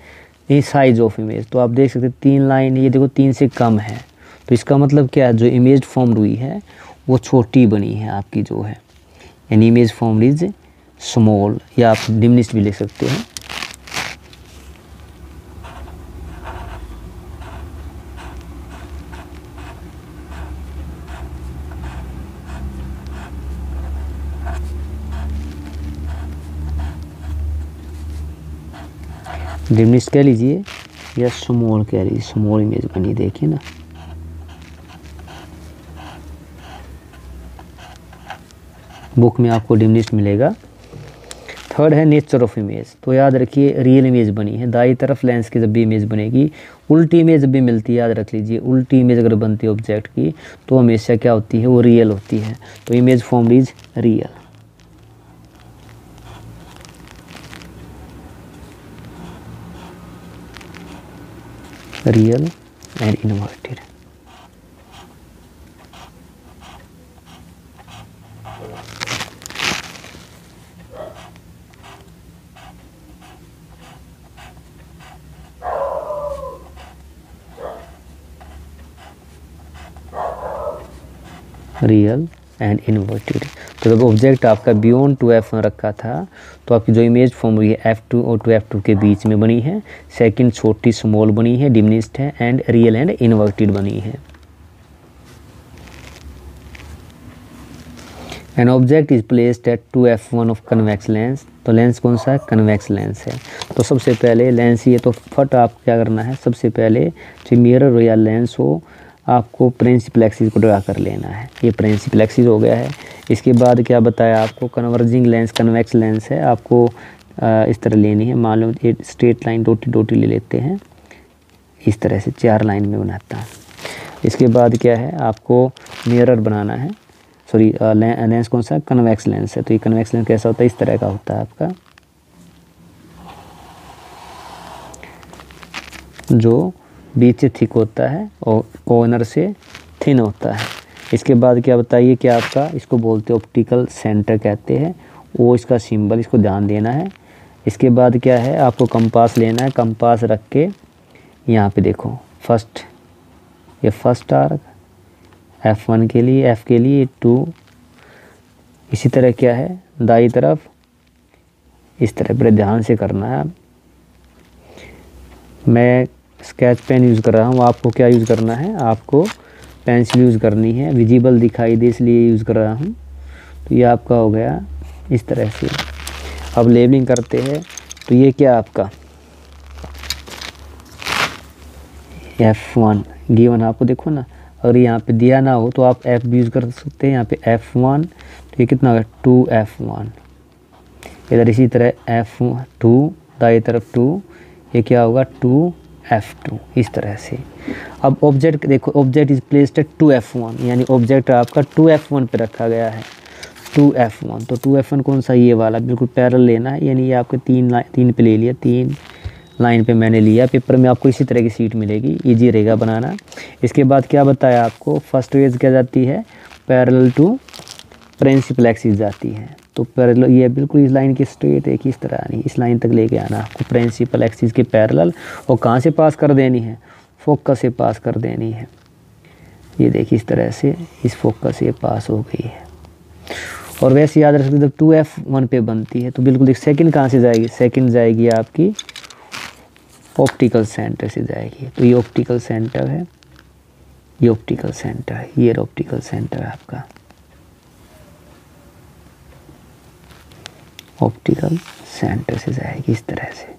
ये साइज़ ऑफ़ इमेज तो आप देख सकते हैं, तीन लाइन ये देखो तीन से कम है। तो इसका मतलब क्या है? जो इमेज फॉर्म हुई है, वो छोटी बनी है आपकी जो है। यानी इमेज फॉर्म इज़ स्मॉल या आप डिमिनिस्ट भी ले सकते हैं। डिमिनिस्ट कह लीजिए, या स्मॉल कह लीजिए स्मॉल इमेज बनी, देखिए ना। बुक में आपको डिमनिस्ट मिलेगा। थर्ड है नेचर ऑफ़ इमेज। तो याद रखिए, रियल इमेज बनी है। दाई तरफ़ लेंस की जब भी इमेज बनेगी, उल्टी इमेज जब भी मिलती है, याद रख लीजिए, उल्टी इमेज अगर बनती है ऑब्जेक्ट की तो हमेशा क्या होती है? वो रियल होती है। तो image form is real real and inverted real and inverted तो जब ऑब्जेक्ट आपका बियॉन्ड टू एफ़ रखा था तो आपकी जो इमेज फॉर्म हुई है एफ़ टू और टू एफ़ टू के बीच में बनी है सेकंड छोटी स्मॉल बनी है डिमिनिस्ट है एंड रियल एंड इन्वर्टेड बनी है। An object is placed at two F one of convex lens तो लेंस कौन सा है? कन्वेक्स लेंस है। तो सबसे पहले लेंस ये तो फट आप क्या करना है? सबसे पहले जो मिरर हो या लेंस हो आपको प्रिंसिपल एक्सिस को ड्रा कर लेना है। ये प्रिंसिपल एक्सिस हो गया है। इसके बाद क्या बताया आपको? कन्वर्जिंग लेंस कन्वेक्स लेंस है। आपको आ, इस तरह लेनी है। मान लो ये स्ट्रेट लाइन डोटी डोटी ले लेते हैं। इस तरह से चार लाइन में बनाता है। इसके बाद क्या है? आपको मिरर बनाना है। सॉरी लेंस कौन सा? कन्वेक्स लेंस है। तो ये कन्वेक्स लेंस कैसा होता है? इस तरह का होता है आपका। जो बीच से थिक होता है और कॉर्नर से थिन होता है। इसके बाद क्या बताइए कि आपका इसको बोलते ऑप्टिकल सेंटर कहते हैं। वो इसका सिंबल इसको ध्यान देना है। इसके बाद क्या है? आपको कंपास लेना है। कंपास रख के यहाँ पे देखो। फ़र्स्ट ये फ़र्स्ट आर्क एफ़ वन के लिए एफ़ के लिए टू इसी तरह क्या है? दाई तरफ़। इस तरह पर ध्यान से करना है। मैं स्केच पेन यूज़ कर रहा हूँ। आपको क्या यूज़ करना है? आपको पेंसिल यूज़ करनी है। विजिबल दिखाई दे इसलिए यूज़ कर रहा हूँ। तो ये आपका हो गया इस तरह से। अब लेबलिंग करते हैं। तो ये क्या आपका? एफ़ वन गिवन आपको देखो ना। अगर यहाँ पे दिया ना हो तो आप एफ़ भी यूज़ कर सकते हैं। यहाँ पे एफ़ वन तो ये कितना होगा? टू एफ़ वन इधर इसी तरह एफ़ टू दाई तरफ़ टू ये क्या होगा? टू एफ़ टू इस तरह से। अब ऑब्जेक्ट देखो object is placed at two F one यानी ऑब्जेक्ट आपका टू एफ़ वन पर रखा गया है। टू एफ़ वन तो टू एफ़ वन कौन सा ये वाला? बिल्कुल पैरल लेना है, यानी ये आपके तीन लाइन तीन पे ले लिया, तीन लाइन पे मैंने लिया। पेपर में आपको इसी तरह की सीट मिलेगी ईजी रहेगा बनाना। इसके बाद क्या बताया आपको? फ़र्स्ट वेज क्या जाती है? पैरल टू प्रिंसिपल एक्सिस जाती है। तो पैरेलल ये बिल्कुल इस लाइन की स्ट्रेट एक इस तरह आनी इस लाइन तक लेके आना, आपको प्रिंसिपल एक्सिस के पैरेलल और कहाँ से पास कर देनी है? फोकस से पास कर देनी है। ये देखिए इस तरह से इस फोकस से पास हो गई है। और वैसे याद रख सकते जब टू एफ़ वन पे बनती है तो बिल्कुल एक सेकंड कहाँ से जाएगी? सेकंड जाएगी आपकी ऑप्टिकल सेंटर से जाएगी। तो ये ऑप्टिकल सेंटर है, ये ऑप्टिकल सेंटर ये ऑप्टिकल सेंटर आपका। ऑप्टिकल सेंटर से जाएगी इस तरह से।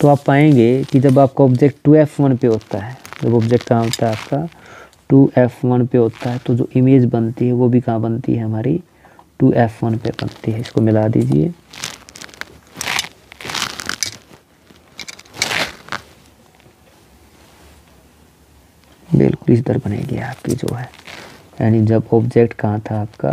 तो आप पाएँगे कि जब आपका ऑब्जेक्ट टू एफ़ वन पे होता है, जब ऑब्जेक्ट कहाँ होता है आपका टू एफ़ वन पे होता है तो जो इमेज बनती है वो भी कहाँ बनती है हमारी टू एफ़ वन पे बनती है। इसको मिला दीजिए। बिल्कुल इस तरह बनेगी आपकी जो है। यानी जब ऑब्जेक्ट कहाँ था आपका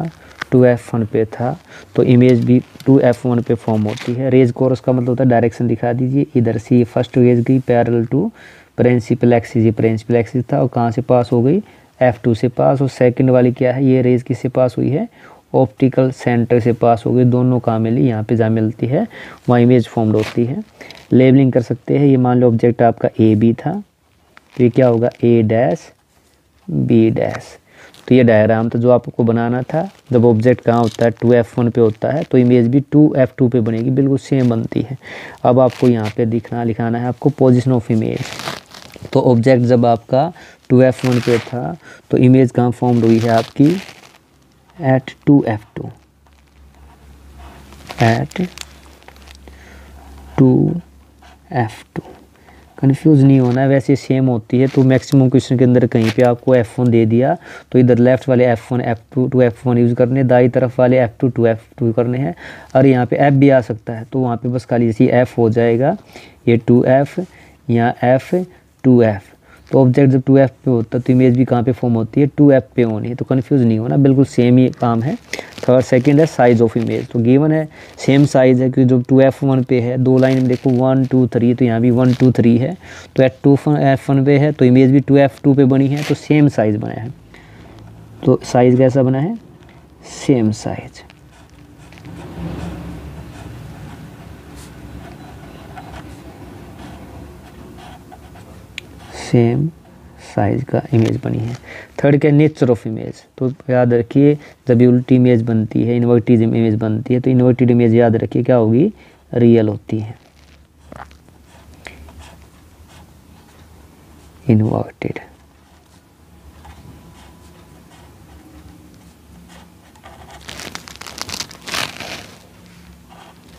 टू एफ़ वन पे था तो इमेज भी टू एफ़ वन पे फॉर्म होती है। रेज कोर्स का मतलब होता है डायरेक्शन दिखा दीजिए। इधर से फ़र्स्ट रेज गई पैरल टू प्रिंसिपल एक्सिस ये प्रिंसिपल एक्सिस था और कहाँ से पास हो गई? एफ़ टू से पास और सेकंड वाली क्या है? ये रेज किससे पास हुई है? ऑप्टिकल सेंटर से पास हो गई। दोनों कहाँ मिली? यहाँ पे जहाँ मिलती है, वहाँ इमेज फॉर्म्ड होती है। लेबलिंग कर सकते हैं। ये मान लो ऑब्जेक्ट आपका ए बी था। तो ये क्या होगा? ए डैश बी डैश तो ये डायग्राम था जो आपको बनाना था, जब ऑब्जेक्ट कहाँ होता है टू एफ़ वन पे होता है तो इमेज भी टू एफ़ टू पे बनेगी, बिल्कुल सेम बनती है। अब आपको यहाँ पे दिखना, लिखाना है आपको पोजिशन ऑफ़ इमेज तो ऑब्जेक्ट जब आपका टू एफ़ वन पे था तो इमेज कहाँ फॉर्म हुई है आपकी? At two F two at two F two confuse नहीं होना है वैसे सेम होती है। तो मैक्सिमम क्वेश्चन के अंदर कहीं पे आपको एफ़ वन दे दिया तो इधर लेफ़्ट वाले F one F two two F one use करने दाई तरफ़ वाले F two two F two करने हैं। और यहाँ पे एफ़ भी आ सकता है तो वहाँ पे बस खाली जैसे एफ़ हो जाएगा। ये टू एफ़ यहाँ एफ़ टू एफ़ तो ऑब्जेक्ट जब टू एफ़ पे होता है तो इमेज भी कहाँ पे फॉर्म होती है? टू एफ़ पे होनी है तो कन्फ्यूज़ नहीं होना, बिल्कुल सेम ही काम है। थर्ड सेकंड है साइज़ ऑफ़ इमेज तो गिवन है सेम साइज़ है, क्योंकि जो टू एफ़ वन पे है, दो लाइन में देखो वन टू थ्री तो यहाँ भी वन टू थ्री है। तो एट टू एफ़ वन पे है तो इमेज भी टू एफ़ टू पे बनी है तो सेम साइज़ बना है। तो साइज़ कैसा बना है? सेम साइज़ सेम साइज़ का इमेज बनी है। थर्ड क्या नेचर ऑफ़ इमेज तो याद रखिए, जब उल्टी इमेज बनती है इन्वर्टेड इमेज बनती है तो इन्वर्टेड इमेज याद रखिए, क्या होगी? रियल होती है। Inverted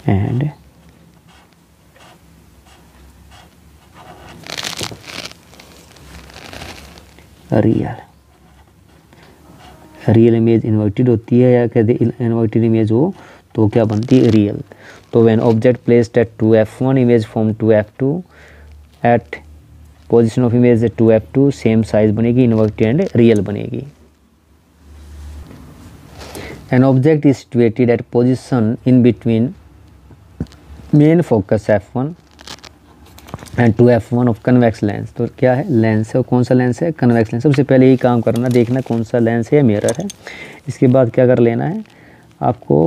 and real real image inverted होती है या कहते इन्वर्टेड इमेज हो तो क्या बनती है? रियल तो when object placed at two F one image form two F two at position of image two F two same size बनेगी इन्वर्टेड एंड रियल बनेगी. An object is situated at position in between main focus F one and two F one of convex lens तो क्या है? Lens है। और कौन सा lens है? कन्वेक्स लेंस सबसे पहले यही काम करना, देखना कौन सा लेंस है या मिरर है। इसके बाद क्या कर लेना है? आपको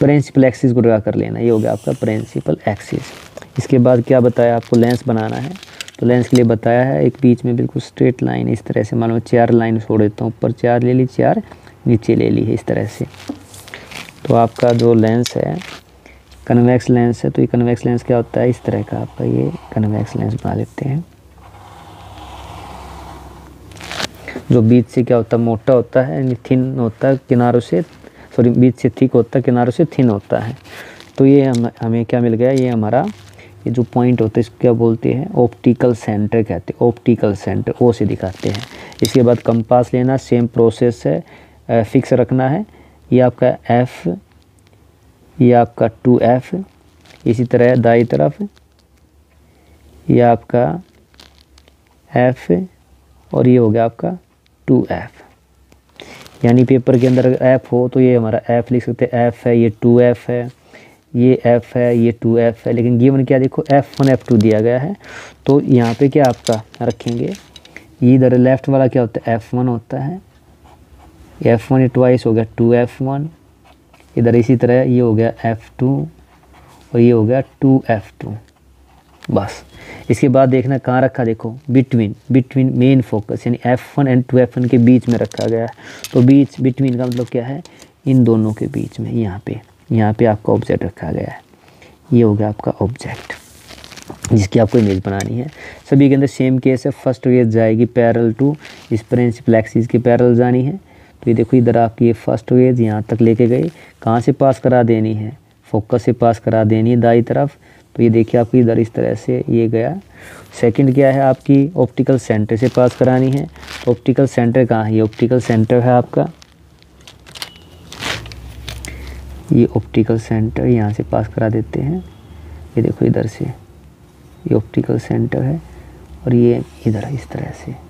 प्रिंसिपल एक्सिस को ड्रा कर लेना ये हो गया आपका प्रिंसिपल एक्सिस इसके बाद क्या बताया आपको? लेंस बनाना है। तो लेंस के लिए बताया है, एक बीच में बिल्कुल स्ट्रेट लाइन इस तरह से। मान लो चार लाइन छोड़ देता हूँ। ऊपर चार ले ली, चार नीचे ले ली है इस तरह से। तो आपका जो लेंस है कन्वेक्स लेंस है तो ये कन्वेक्स लेंस क्या होता है? इस तरह का आपका ये कन्वेक्स लेंस बना लेते हैं। जो बीच से क्या होता है? मोटा होता है, यानी थिन होता है, किनारों से सॉरी बीच से थिक होता है, किनारों से थिन होता है। तो ये हम, हमें क्या मिल गया? ये हमारा, ये जो पॉइंट होता है, इसको क्या बोलते हैं? ऑप्टिकल सेंटर कहते हैं ऑप्टिकल सेंटर ओ से दिखाते हैं। इसके बाद कंपास लेना सेम प्रोसेस है फिक्स रखना है। ये आपका एफ़ ये आपका टू एफ़ इसी तरह दाई तरफ़ ये आपका एफ़ और ये हो गया आपका टू एफ़। यानी पेपर के अंदर अगर एफ़ हो तो ये हमारा एफ़ लिख सकते हैं। एफ़ है, ये टू एफ़ है, ये एफ़ है, ये टू एफ़ है। लेकिन गिवन क्या देखो, एफ़ वन, एफ़ टू दिया गया है। तो यहाँ पे क्या आपका रखेंगे? ये इधर लेफ़्ट वाला क्या होता है? एफ़ वन होता है। एफ़ वन ये ट्वाइस हो गया टू एफ़ वन। इधर इसी तरह ये हो गया एफ़ टू और ये हो गया टू एफ़ टू बस। इसके बाद देखना कहाँ रखा देखो बिटवीन बिटवीन मेन फोकस यानी F one and two F one के बीच में रखा गया है। तो बीच बिटवीन का मतलब क्या है? इन दोनों के बीच में, यहाँ पे यहाँ पे आपका ऑब्जेक्ट रखा गया है। ये हो गया आपका ऑब्जेक्ट जिसकी आपको इमेज बनानी है। सभी के अंदर सेम केस है। फ़र्स्ट वेज जाएगी पैरल टू इस प्रिंसिपल एक्सिस की पैरल जानी है। तो ये देखो इधर आपकी ये फ़र्स्ट वेज यहाँ तक लेके गए कहाँ से पास करा देनी है? फोकस से पास करा देनी है दाई तरफ़। तो ये देखिए आपकी इधर इस तरह से ये गया। सेकंड क्या है आपकी? ऑप्टिकल सेंटर से पास करानी है। ऑप्टिकल सेंटर कहाँ है? ये ऑप्टिकल सेंटर है आपका। ये ऑप्टिकल सेंटर यहाँ से पास करा देते हैं। ये देखो इधर से। ये ऑप्टिकल सेंटर है। और ये इधर इस तरह से।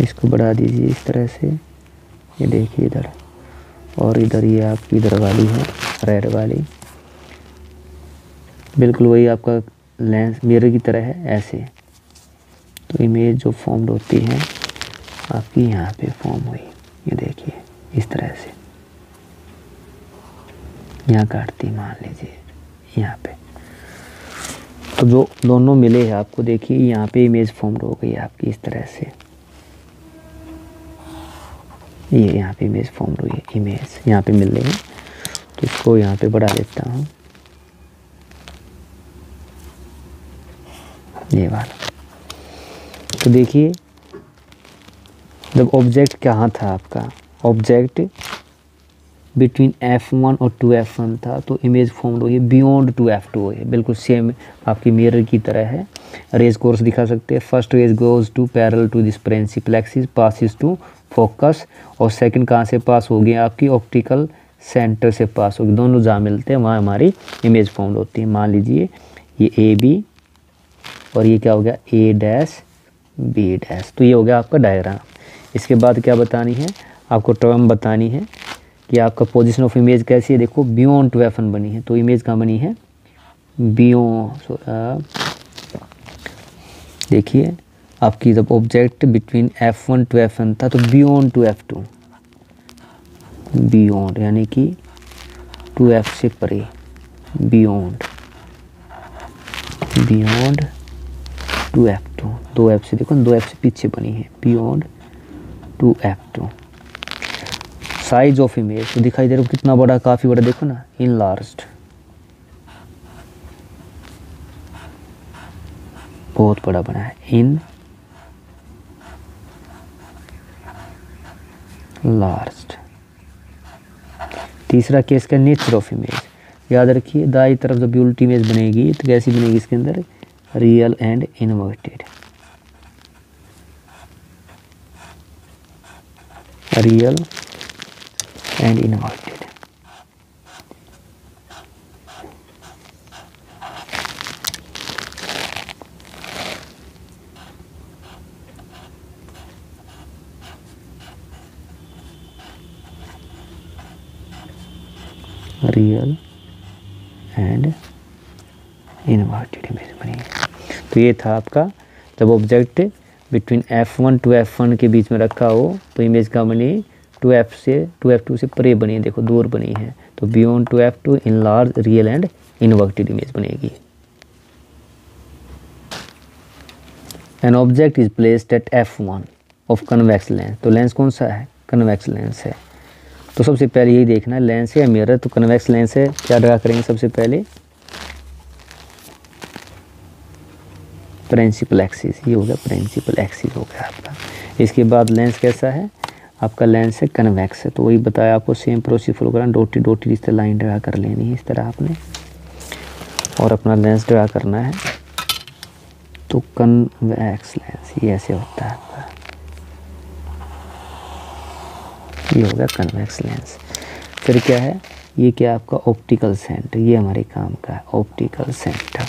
इसको बढ़ा दीजिए इस तरह से। ये देखिए इधर। और इधर ये आपकी इधर वाली है, रेड वाली। बिल्कुल वही आपका लेंस, मिरर की तरह है, ऐसे। तो इमेज जो फॉर्म्ड होती है, आपकी यहाँ पे फॉर्म हुई। ये देखिए, इस तरह से। यहाँ काटती मान लीजिए, यहाँ पे। तो जो दोनों मिले हैं, आपको देखिए, यहाँ पे इमेज फॉर्म्ड हो गई आपकी इस तरह से। ये यहाँ पे इमेज फॉर्म हुई है इमेज यहाँ पे मिल रही है। तो इसको यहाँ पे बढ़ा देता हूँ। ये वाला। तो देखिए, जब ऑब्जेक्ट कहाँ था आपका? ऑब्जेक्ट बिटवीन एफ़ वन और टू एफ़ वन था तो इमेज फॉर्म हुई है बियॉन्ड टू एफ़ टू है। बिल्कुल सेम आपकी मिरर की तरह है। रेज कोर्स दिखा सकते हैं। First rays goes to parallel to this principal axis passes to focus और सेकंड कहाँ से पास होगी आपकी ऑप्टिकल सेंटर से पास हो होगी दोनों जहाँ मिलते हैं, वहाँ हमारी इमेज फॉर्म होती है। मान लीजिए, ये ए बी और ये क्या हो गया? ए डैश बी डैश तो ये हो गया आपका डायग्राम इसके बाद क्या बतानी है? आपको टर्म बतानी है। कि आपका पोजिशन ऑफ़ इमेज कैसी है? देखो बियॉन्ड टू एफन बनी है। तो इमेज कहाँ बनी है? बियो देखिए, आपकी जब object between F one two F था तो beyond two F two beyond यानी कि टू एफ़ से परे। Beyond beyond two F two दो एफ़ से, देखो, दो एफ़ से पीछे बनी है। Beyond two F two size of image तो दिखाई दे रहा कितना बड़ा, काफ़ी बड़ा, देखो ना इन लार्ज बहुत बड़ा बना है। इन लार्ज तीसरा केस का नेचर ऑफ़ इमेज याद रखिए, दाई तरफ़ जब उल्टी इमेज बनेगी तो कैसी बनेगी इसके अंदर? Real and inverted real and inverted real and inverted image बनी तो ये था आपका जब object between F one two F one के बीच में रखा हो तो इमेज का बनी टू एफ़ से टू एफ़ टू से परे बनी है, देखो दूर बनी है। तो beyond two F two enlarge real and inverted image बनेगी। An object is placed at F one of convex lens तो लेंस कौन सा है? कन्वेक्स लेंस है। तो सबसे पहले यही देखना है लेंस है मिरर तो कन्वेक्स लेंस है, क्या ड्रा करेंगे सबसे पहले? प्रिंसिपल एक्सिस ये हो गया प्रिंसिपल एक्सिस हो गया आपका। इसके बाद लेंस कैसा है? आपका लेंस है कन्वैक्स है तो वही बताया आपको सेम प्रोसी फॉलो करना डोटी डोटी इस तरह लाइन ड्रा कर लेनी है इस तरह आपने। और अपना लेंस ड्रा करना है तो कन्वैक्स लेंस ये ऐसे होता है आपका। ये हो गया कन्वेक्स लेंस फिर क्या है? ये क्या आपका ऑप्टिकल सेंटर ये हमारे काम का है ऑप्टिकल सेंटर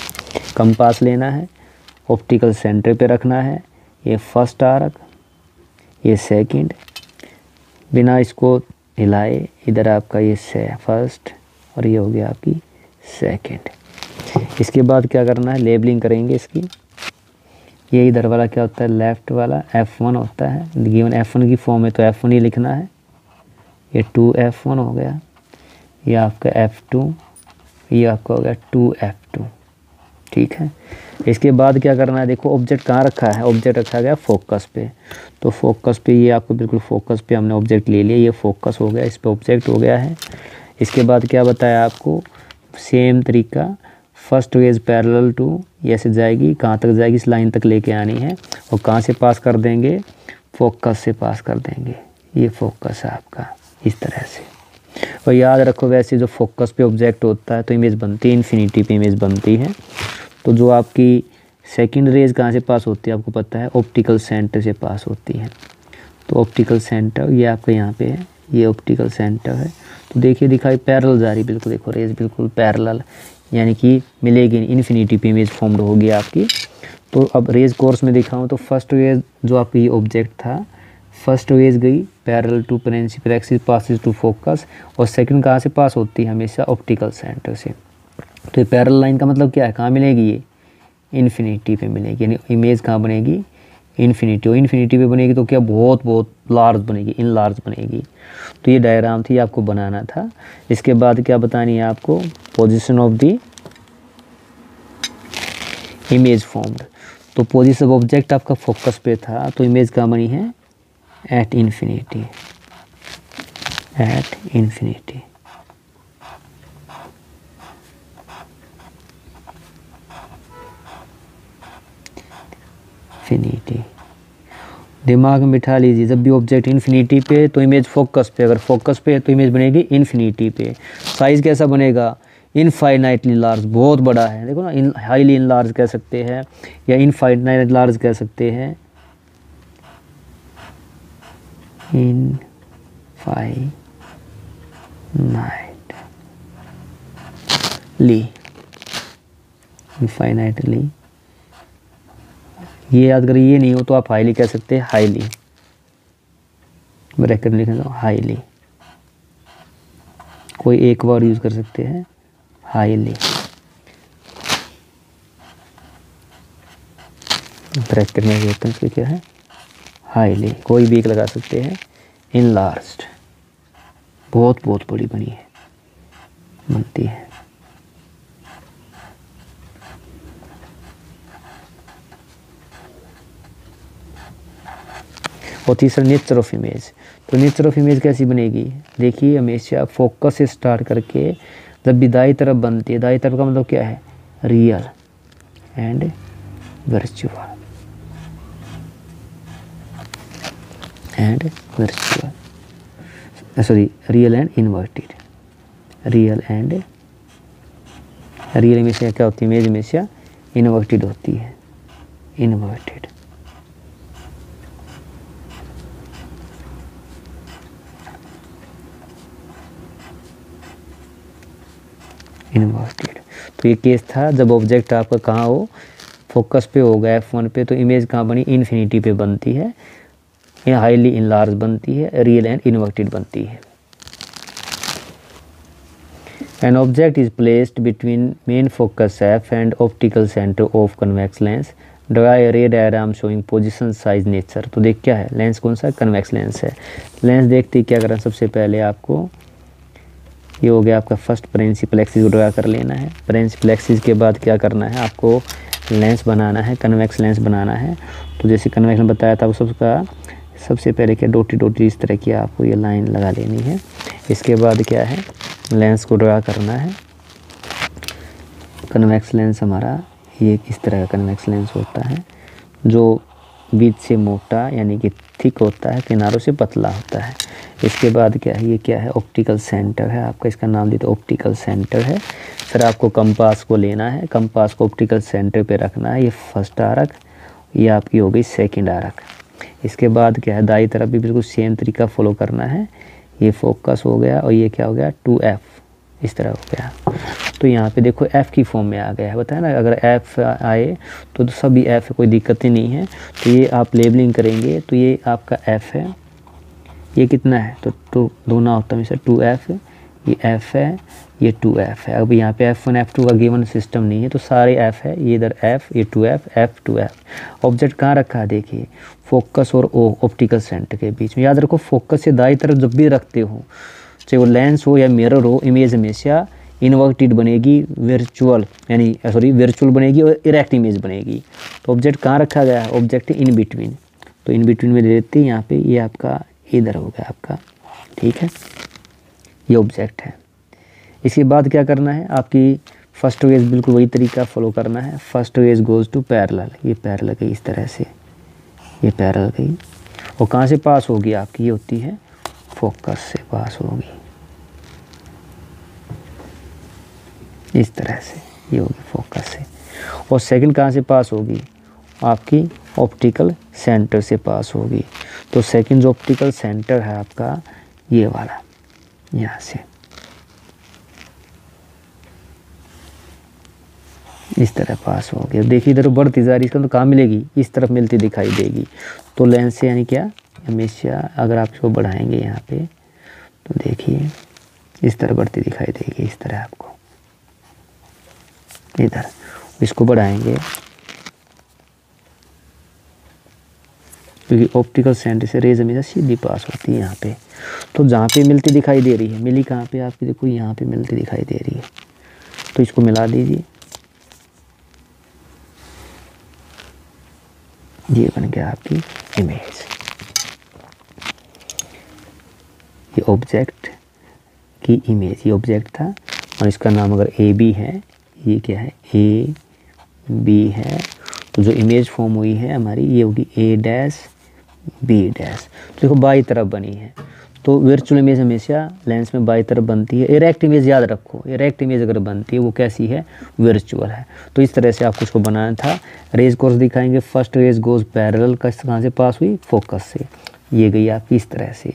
कंपास लेना है ऑप्टिकल सेंटर पे रखना है, ये फ़र्स्ट आर्क ये सेकंड बिना इसको हिलाए, इधर आपका ये से फ़र्स्ट और ये हो गया आपकी सेकंड इसके बाद क्या करना है? लेबलिंग करेंगे इसकी। ये इधर वाला क्या होता है? लेफ़्ट वाला एफ़ वन होता है। गिवन एफ़ वन की फॉर्म है तो एफ़ वन ही लिखना है। ये टू एफ़ वन हो गया। ये आपका एफ़ टू ये आपका हो गया टू एफ़ टू ठीक है? इसके बाद क्या करना है? देखो ऑब्जेक्ट कहाँ रखा है? ऑब्जेक्ट रखा गया फोकस पे। तो फोकस पे ये आपको बिल्कुल फोकस पे हमने ऑब्जेक्ट ले लिया। ये फोकस हो गया, इस पर ऑब्जेक्ट हो गया है। इसके बाद क्या बताया आपको? सेम तरीका फ़र्स्ट वेज पैरेलल टू ऐसे जाएगी, कहाँ तक जाएगी? इस लाइन तक लेके आनी है। और कहाँ से पास कर देंगे? फोकस से पास कर देंगे। ये फोकस है आपका, इस तरह से। और याद रखो, वैसे जो फोकस पे ऑब्जेक्ट होता है तो इमेज बनती है इन्फिनिटी पे इमेज बनती है। तो जो आपकी सेकंड रेज कहाँ से पास होती है, आपको पता है ऑप्टिकल सेंटर से पास होती है। तो ऑप्टिकल सेंटर ये आपका यहाँ पे है, ये ऑप्टिकल सेंटर है। तो देखिए, दिखाई पैरल जा रही बिल्कुल देखो रेज बिल्कुल पैरल यानी कि मिलेगी इन्फिनिटी पे इमेज फॉर्म्ड होगी आपकी। तो अब रेज कोर्स में दिखाऊँ तो फ़र्स्ट वेज जो आपकी ऑब्जेक्ट था फ़र्स्ट वेज गई parallel to principal axis passes to focus और सेकंड कहाँ से पास होती है, हमेशा ऑप्टिकल सेंटर से। तो ये पैरल लाइन का मतलब क्या है? कहाँ मिलेगी ये? इन्फिनिटी पे मिलेगी, यानी इमेज कहाँ बनेगी? इन्फिनिटी और इन्फिनिटी पे बनेगी तो क्या? बहुत बहुत लार्ज बनेगी इन लार्ज बनेगी। तो ये डायग्राम थी आपको बनाना था। इसके बाद क्या बतानी है आपको? Position of the image formed तो पोजिशन ऑब्जेक्ट आपका फोकस पे था तो इमेज कहाँ बनी है? At infinity at infinity infinity दिमाग में बिठा लीजिए, जब भी ऑब्जेक्ट इन्फिनिटी पे तो इमेज फोकस पे, अगर फोकस पे है तो इमेज बनेगी इन्फिनिटी पे। साइज़ कैसा बनेगा? इनफाइनाइटली लार्ज बहुत बड़ा है। देखो ना इन हाईली इन लार्ज कह सकते हैं, या इनफाइनाइट लार्ज कह सकते हैं। इन फाइनाइट ली इनफाइनाइटली ये याद करिए, ये नहीं हो तो आप हाईली कह सकते हैं हाईली ब्रैकेट में लिखेंगे हाईली कोई एक वर्ड यूज़ कर सकते हैं हाईली ब्रैकेट में क्या है? हाईली कोई भी एक लगा सकते हैं इन लार्ज
बहुत बहुत बड़ी बनी है, बनती है। और तीसरा नेचर ऑफ़ इमेज। तो नेचर ऑफ़ इमेज कैसी बनेगी? देखिए, हमेशा फोकस से स्टार्ट करके जब भी दाई तरफ़ बनती है, दाई तरफ़ का मतलब क्या है? Real and virtual. And virtual. Sorry, real and inverted. Real and, real हमेशा क्या होती है? इमेज हमेशा इन्वर्टेड होती है। इन्वर्टेड। इन्वर्टेड तो ये केस था जब ऑब्जेक्ट आपका कहाँ हो फोकस पे होगा एफ़ वन पे तो इमेज कहाँ बनी? इन्फिनिटी पे बनती है। या हाईली इनलार्ज बनती है रियल एंड इन्वर्टेड बनती है। An object is placed between main focus F and optical centre of convex lens a ray diagram showing position, size, nature. तो देख क्या है? लेंस कौन सा? कन्वेक्स लेंस है। लेंस देखते क्या करें? सबसे पहले आपको ये हो गया आपका फ़र्स्ट प्रिंसिपल एक्सिस ड्रा कर लेना है। प्रिंसिपल एक्सिस के बाद क्या करना है? आपको लेंस बनाना है कन्वेक्स लेंस बनाना है। तो जैसे कन्वेक्स ने बताया था, वो सबका सबसे पहले क्या डोटी डोटी इस तरह की आपको ये लाइन लगा लेनी है। इसके बाद क्या है? लेंस को ड्रा करना है। कन्वेक्स लेंस हमारा ये इस तरह का कन्वेक्स लेंस होता है, जो बीच से मोटा यानी कि थिक होता है, किनारों से पतला होता है। इसके बाद क्या है, ये क्या है ऑप्टिकल सेंटर है। आपका इसका नाम दिया तो ऑप्टिकल सेंटर है। फिर आपको कंपास को लेना है। कंपास को ऑप्टिकल सेंटर पे रखना है। ये फ़र्स्ट आरक, ये आपकी हो गई सेकंड आरक। इसके बाद क्या है, दाई तरफ़ भी बिल्कुल सेम तरीका फॉलो करना है। ये फोकस हो गया और ये क्या हो गया टू एफ़ इस तरह हो गया। तो यहाँ पे देखो एफ़ की फॉर्म में आ गया है। बताया ना अगर एफ़ आए तो, तो सभी एफ़ कोई दिक्कत ही नहीं है। तो ये आप लेबलिंग करेंगे तो ये आपका एफ़ है। ये कितना है? तो टू दोना होता है टू एफ़ ये एफ़ है ये टू एफ़ है। अब यहाँ पे एफ़ वन एफ़ टू का गिवन सिस्टम नहीं है तो सारे एफ़ है। ये इधर एफ़ ये two F F two F object कहाँ रखा है? देखिए फोकस और ओ ऑप्टिकल सेंटर के बीच में। याद रखो फोकस से दाई तरफ़ जब भी रखते हो चाहे वो लेंस हो या मिरर हो इमेज हमेशा इन्वर्टेड बनेगी वर्चुअल यानी सॉरी वर्चुअल बनेगी और इरेक्ट इमेज बनेगी। तो ऑब्जेक्ट कहाँ रखा गया? है ऑब्जेक्ट इन बिटवीन तो इन बिटवीन में ले लेते हैं, यहाँ पे ये आपका, इधर हो गया आपका। ठीक है? ये ऑब्जेक्ट है। इसके बाद क्या करना है? आपकी फ़र्स्ट वेज बिल्कुल वही तरीका फॉलो करना है। First veg goes to parallel ये पैरल गई इस तरह से। ये पैरल गई। और कहाँ से पास होगी आपकी? ये होती है फोकस से पास होगी। इस तरह से ये होगी फोकस से। और सेकंड कहाँ से पास होगी? आपकी ऑप्टिकल सेंटर से पास होगी। तो सेकंड जो ऑप्टिकल सेंटर है आपका, ये वाला, यहाँ से। इस तरह पास हो गया। देखिए, इधर बढ़ती जा रही इसका तो कहाँ मिलेगी। इस तरफ़ मिलती दिखाई देगी। तो लेंस से यानी क्या? हमेशा अगर आप इसको बढ़ाएँगे यहाँ पे तो देखिए, इस तरह बढ़ती दिखाई देगी, इस तरह आपको। इधर, इसको बढ़ाएँगे। क्योंकि ऑप्टिकल सेंटर से रेज हमेशा सीधी पास होती है यहाँ पे। तो जहाँ पे मिलती दिखाई दे रही है, मिली कहाँ पे? आपकी देखो, यहाँ पे मिलती दिखाई दे रही है। तो इसको मिला दीजिए। ये बन गया आपकी इमेज ये ऑब्जेक्ट की इमेज ये ऑब्जेक्ट था, और इसका नाम अगर ए बी है, ये क्या है? ए बी है। तो जो इमेज फॉर्म हुई है हमारी, ये होगी ए डैश बी डैश तो देखो, बाई तरफ़ बनी है। तो वर्चुअल इमेज हमेशा लेंस में बाई तरफ़ बनती है। इरेक्ट इमेज याद रखो इरेक्ट इमेज अगर बनती है, वो कैसी है? वर्चुअल है। तो इस तरह से आपको उसको बनाना था। रेज कोर्स दिखाएँगे। फ़र्स्ट रेज गोज पैरल कहाँ से पास हुई फोकस से। ये गई आपकी इस तरह से।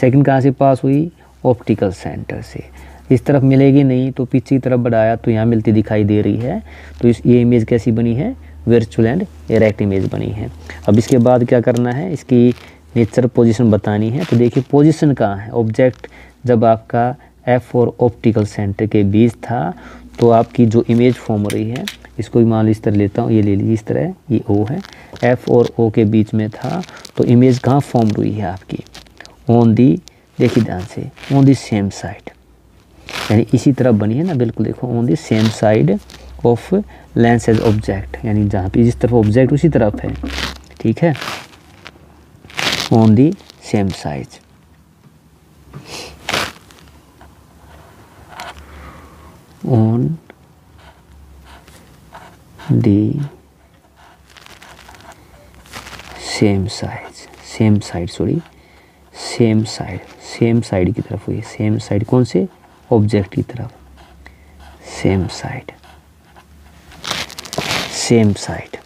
सेकंड कहाँ से पास हुई? ऑप्टिकल सेंटर से। इस तरफ़ मिलेगी नहीं तो पीछे की तरफ़ बढ़ाया तो यहाँ मिलती दिखाई दे रही है। तो इस, ये इमेज कैसी बनी है? वर्चुअल एंड इरेक्ट इमेज बनी है। अब इसके बाद क्या करना है? इसकी नेचर पोजीशन बतानी है। तो देखिए पोजीशन कहाँ है? ऑब्जेक्ट जब आपका एफ़ और ऑप्टिकल सेंटर के बीच था तो आपकी जो इमेज फॉर्म हो रही है, इसको भी मान इस तरह लेता हूँ। ये ले लीजिए इस तरह, ये ओ है। एफ़ और ओ के बीच में था तो इमेज कहाँ फॉर्म हुई है आपकी? ऑन दी देखिए ध्यान से ऑन दी सेम साइड यानी इसी तरफ़ बनी है ना, बिल्कुल देखो on the same side of lens as object यानी जहाँ पे जिस तरफ़ ऑब्जेक्ट उसी तरफ़ है। ठीक है? On the same size on the same size same side sorry same side same side की तरफ़ हुई। सेम साइड कौन से? ऑब्जेक्ट की तरफ़। Same side same side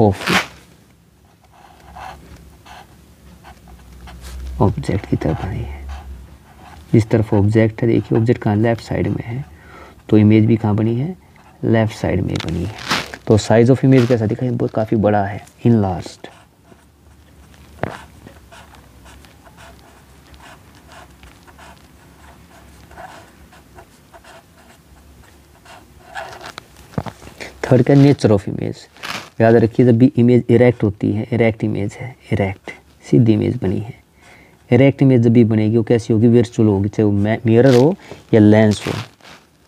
of object की तरफ़ बनी है। जिस तरफ़ ऑब्जेक्ट है, देखिए ऑब्जेक्ट कहाँ? लेफ़्ट साइड में है। तो इमेज भी कहाँ बनी है? लेफ़्ट साइड में बनी है। तो साइज़ ऑफ़ इमेज कैसा दिखा है काफ़ी बड़ा है। इन लास्ट थर्ड का नेचर ऑफ़ इमेज। याद रखिए, जब भी इमेज इरेक्ट होती है, इरेक्ट इमेज है, इरेक्ट, सीधी इमेज बनी है। इरेक्ट इमेज जब भी बनेगी, वो कैसी होगी? वर्चुअल होगी, चाहे वो मिरर हो या लेंस हो।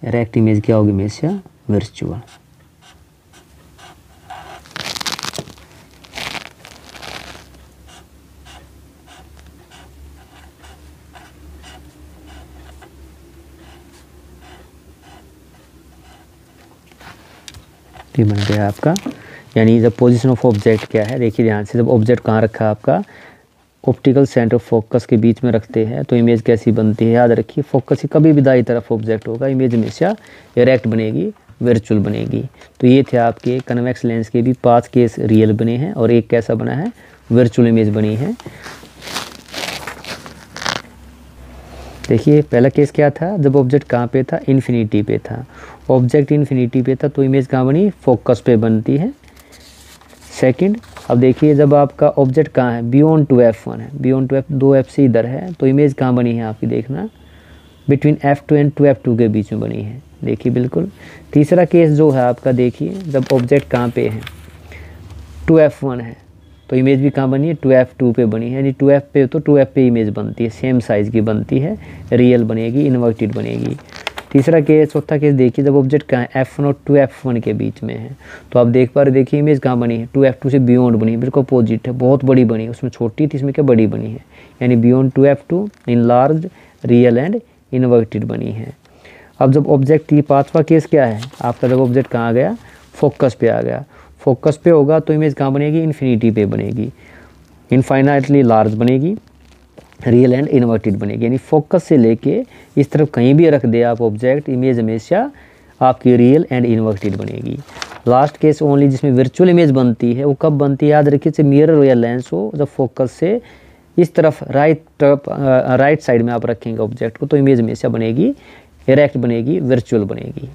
इरेक्ट इमेज क्या होगी हमेशा वर्चुअल ये बन गया आपका? यानी जब पोजिशन ऑफ़ ऑब्जेक्ट क्या है? देखिए ध्यान से, जब ऑब्जेक्ट कहाँ रखा है आपका? ऑप्टिकल सेंटर फोकस के बीच में रखते हैं तो इमेज कैसी बनती है? याद रखिए फोकस की कभी भी दाई तरफ़ ऑब्जेक्ट होगा इमेज हमेशा इरेक्ट बनेगी वर्चुअल बनेगी। तो ये थे आपके कन्वेक्स लेंस के भी पाँच केस रियल बने हैं और एक कैसा बना है? वर्चुअल इमेज बनी है। देखिए, पहला केस क्या था? जब ऑब्जेक्ट कहाँ पे था? इन्फिनिटी पे था। ऑब्जेक्ट इन्फिनिटी पे था तो इमेज कहाँ बनी? फोकस पे बनती है। सेकंड अब देखिए, जब आपका ऑब्जेक्ट कहाँ है? बियॉन्ड टू एफ़ वन है। बियॉन्ड टू एफ़ दो एफ़ से इधर है तो इमेज कहाँ बनी है आपकी? देखना। Between F two and two F two के बीच में बनी है। देखिए, बिल्कुल। तीसरा केस जो है आपका, देखिए, जब ऑब्जेक्ट कहाँ पे है? टू एफ़ वन है। तो इमेज भी कहाँ बनी है? टू एफ़ टू पे बनी है। यानी टू एफ़ पे तो टू एफ़ पे इमेज बनती है। सेम साइज़ की बनती है। रियल बनेगी इन्वर्टेड बनेगी। तीसरा केस चौथा केस देखिए, जब ऑब्जेक्ट कहाँ एफ़ वन और टू एफ़ वन के बीच में है। तो आप देख पा रहे देखिए इमेज कहाँ बनी है? टू एफ़ टू से बियॉन्ड बनी है। बिल्कुल अपोजिट है। बहुत बड़ी बनी है। उसमें छोटी थी, इसमें क्या बड़ी बनी है? यानी beyond two F two enlarge real and inverted बनी है। अब जब ऑब्जेक्ट ये पाँचवा केस क्या है? आपका जब ऑब्जेक्ट कहाँ गया? फोकस पे आ गया। फोकस पे होगा तो इमेज कहाँ बनेगी? इन्फिनिटी पे बनेगी। इनफाइनाइटली लार्ज बनेगी, रियल एंड इन्वर्टेड बनेगी। यानी फोकस से लेके इस तरफ़ कहीं भी रख दे आप ऑब्जेक्ट, इमेज हमेशा आपकी रियल एंड इन्वर्टेड बनेगी। लास्ट केस ओनली जिसमें वर्चुअल इमेज बनती है, वो कब बनती है? याद रखिए से मिरर या लेंस हो, जब फोकस से इस तरफ़ राइट तरफ़ राइट साइड में आप रखेंगे ऑब्जेक्ट को तो इमेज हमेशा बनेगी इरेक्ट बनेगी वर्चुअल बनेगी।